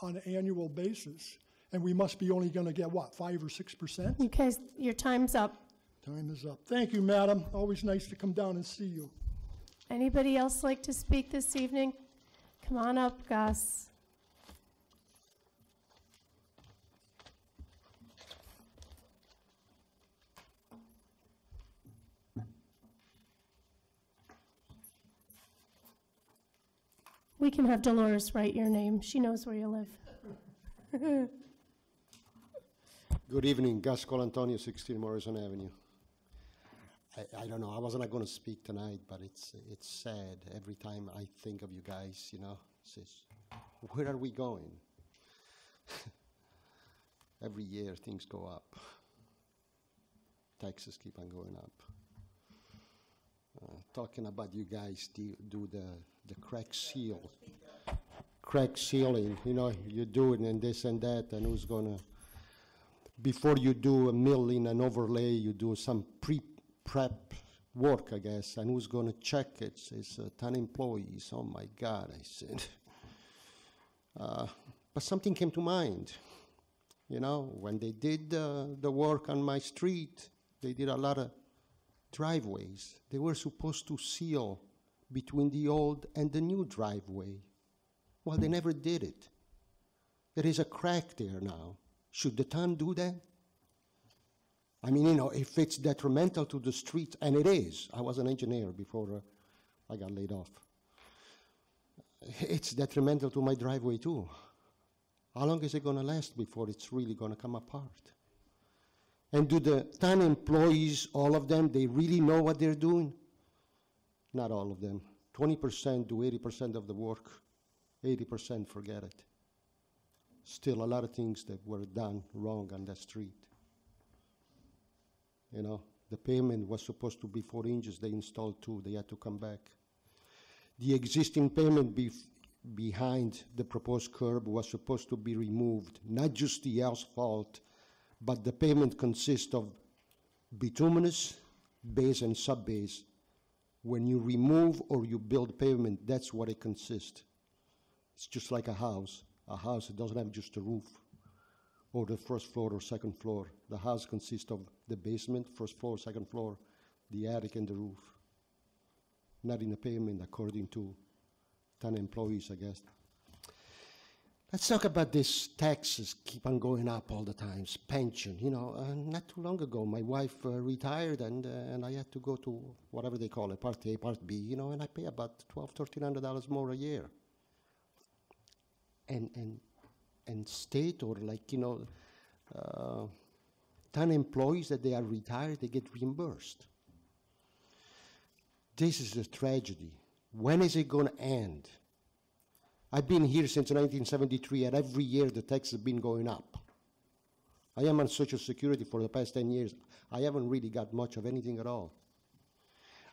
on an annual basis. And we must be only going to get, what, 5 or 6%? Okay, your time's up. Time is up. Thank you, madam. Always nice to come down and see you. Anybody else like to speak this evening? Come on up, Gus. We can have Dolores write your name. She knows where you live. Good evening, Gus Colantonio, 16 Morrison Avenue. I, I don't know, I wasn't going to speak tonight, but it's, it's sad every time I think of you guys, you know, says, where are we going? every year things go up. Taxes keep on going up. Uh, talking about you guys do, do the, the crack seal. Crack sealing, you know, you do it and this and that, and who's gonna, before you do a mill in an overlay, you do some pre-prep work, I guess, and who's gonna check it? It's uh, 10 employees, oh my God, I said. Uh, but something came to mind, you know, when they did uh, the work on my street, they did a lot of driveways. They were supposed to seal between the old and the new driveway. Well, they never did it. There is a crack there now. Should the town do that? I mean, you know, if it's detrimental to the street, and it is. I was an engineer before uh, I got laid off. It's detrimental to my driveway too. How long is it going to last before it's really going to come apart? And do the town employees, all of them, they really know what they're doing? Not all of them. 20% do 80% of the work, 80% forget it. Still a lot of things that were done wrong on that street. You know, the pavement was supposed to be four inches, they installed two, they had to come back. The existing pavement bef- behind the proposed curb was supposed to be removed, not just the asphalt, but the pavement consists of bituminous base and sub-base. When you remove or you build pavement, that's what it consists. It's just like a house. A house, doesn't have just a roof or the first floor or second floor. The house consists of the basement, first floor, second floor, the attic, and the roof. Not in the pavement, according to town employees, I guess. Let's talk about this taxes keep on going up all the times. Pension, you know, uh, not too long ago, my wife uh, retired and, uh, and I had to go to whatever they call it, Part A, Part B, you know, and I pay about twelve, thirteen hundred dollars more a year. And, and, and state or like, you know, uh, town employees that they are retired, they get reimbursed. This is a tragedy. When is it going to end? I've been here since 1973, and every year the tax has been going up. I am on Social Security for the past 10 years. I haven't really got much of anything at all.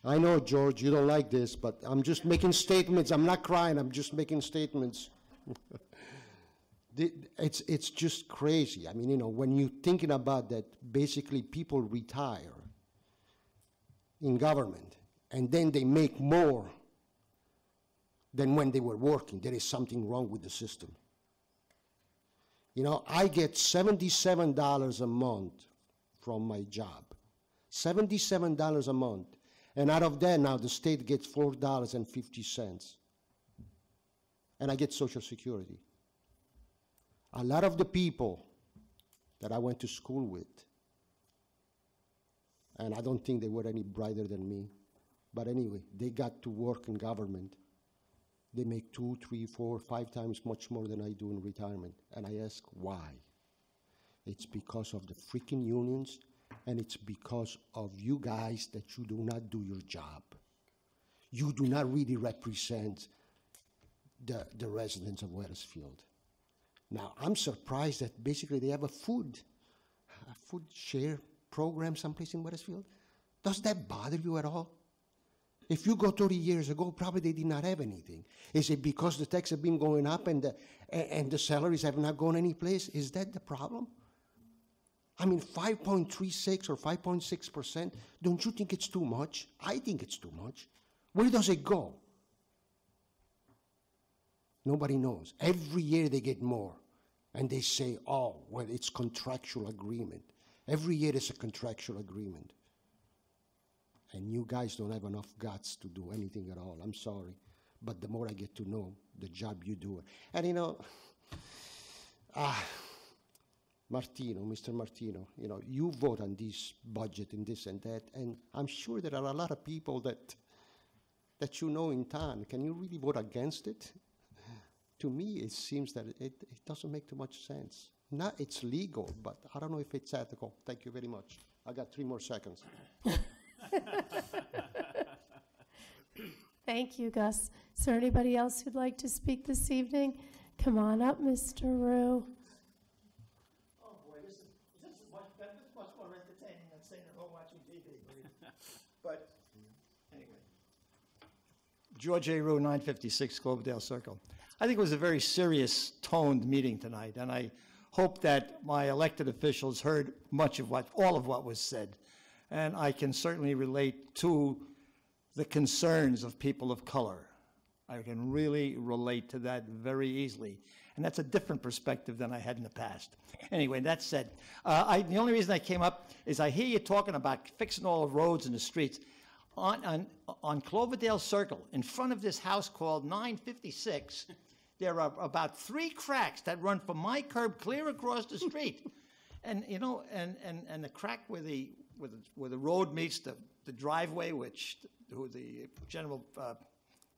I know, George, you don't like this, but I'm just making statements. I'm not crying, I'm just making statements. It's, it's just crazy. I mean, you know, when you're thinking about that, basically people retire in government, and then they make more than when they were working. There is something wrong with the system. You know, I get $77 a month from my job. $77 a month. And out of that, now the state gets $4.50. And I get Social Security. A lot of the people that I went to school with, and I don't think they were any brighter than me, but anyway, they got to work in government they make two, three, four, five times much more than I do in retirement. And I ask why. It's because of the freaking unions, and it's because of you guys that you do not do your job. You do not really represent the, the residents of Wethersfield. Now, I'm surprised that basically they have a food, a food share program someplace in Wethersfield. Does that bother you at all? If you go 30 years ago, probably they did not have anything. Is it because the tax have been going up and the, and the salaries have not gone anyplace? Is that the problem? I mean, 5.36 or 5.6 percent, don't you think it's too much? I think it's too much. Where does it go? Nobody knows. Every year they get more. And they say, oh, well, it's contractual agreement. Every year it's a contractual agreement. And you guys don't have enough guts to do anything at all. I'm sorry. But the more I get to know the job you do. And you know, ah, Martino, Mr. Martino, you know, you vote on this budget and this and that, and I'm sure there are a lot of people that that you know in town. Can you really vote against it? To me, it seems that it, it doesn't make too much sense. Not it's legal, but I don't know if it's ethical. Thank you very much. I got three more seconds. Thank you, Gus. Is there anybody else who'd like to speak this evening? Come on up, Mr. Rue. Oh, boy, this is, this is much, better- this is much more entertaining than sitting at home watching TV. But, anyway. George A. Rue, 956 Cloverdale Circle. I think it was a very serious toned meeting tonight, and I hope that my elected officials heard much of what, all of what was said. And I can certainly relate to the concerns of people of color. I can really relate to that very easily. And that's a different perspective than I had in the past. Anyway, that said, uh, I, the only reason I came up is I hear you talking about fixing all the roads and the streets. On, on, on Cloverdale Circle, in front of this house called 956, there are about three cracks that run from my curb clear across the street. And, you know, and, and, and the crack where the, where the, where the road meets the, the driveway, which, who the general uh,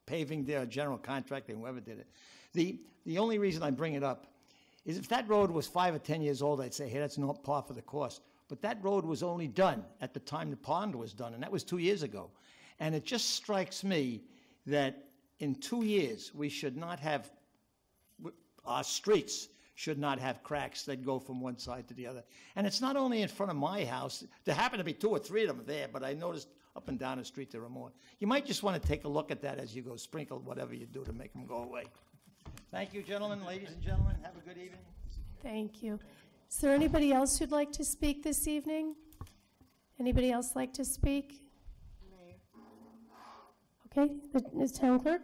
paving there, general contractor, whoever did it. The, the only reason I bring it up is if that road was five or 10 years old, I'd say, hey, that's not par for the course. But that road was only done at the time the pond was done, and that was two years ago. And it just strikes me that in two years, we should not have, our streets should not have cracks that go from one side to the other. And it's not only in front of my house, there happen to be two or three of them there, but I noticed up and down the street there are more. You might just want to take a look at that as you go sprinkle whatever you do to make them go away. Thank you, gentlemen, ladies and gentlemen. Have a good evening. Thank you. Is there anybody else who'd like to speak this evening? Anybody else like to speak? Okay, the- Ms. Town Clerk?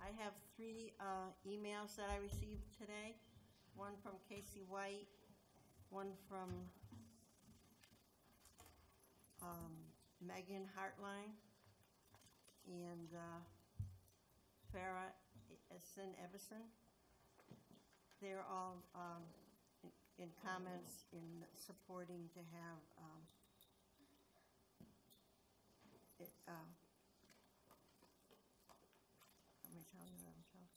I have three uh, emails that I received today. One from Casey White, one from um, Megan Hartline, and uh, Farah Essen Everson. They're all um, in- in comments in supporting to have um, it, uh, let me tell you what I'm told.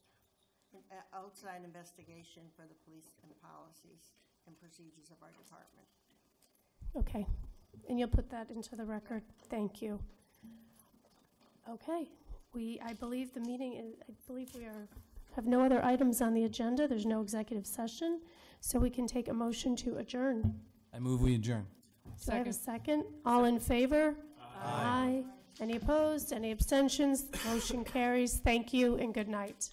An uh, outside investigation for the police and policies and procedures of our department. Okay, and you'll put that into the record. Thank you. Okay, we, I believe the meeting is, I believe we are, have no other items on the agenda. There's no executive session, so we can take a motion to adjourn. I move we adjourn. Do I have a second? All in favor? Aye. Any opposed? Any abstentions? Motion carries. Thank you and good night.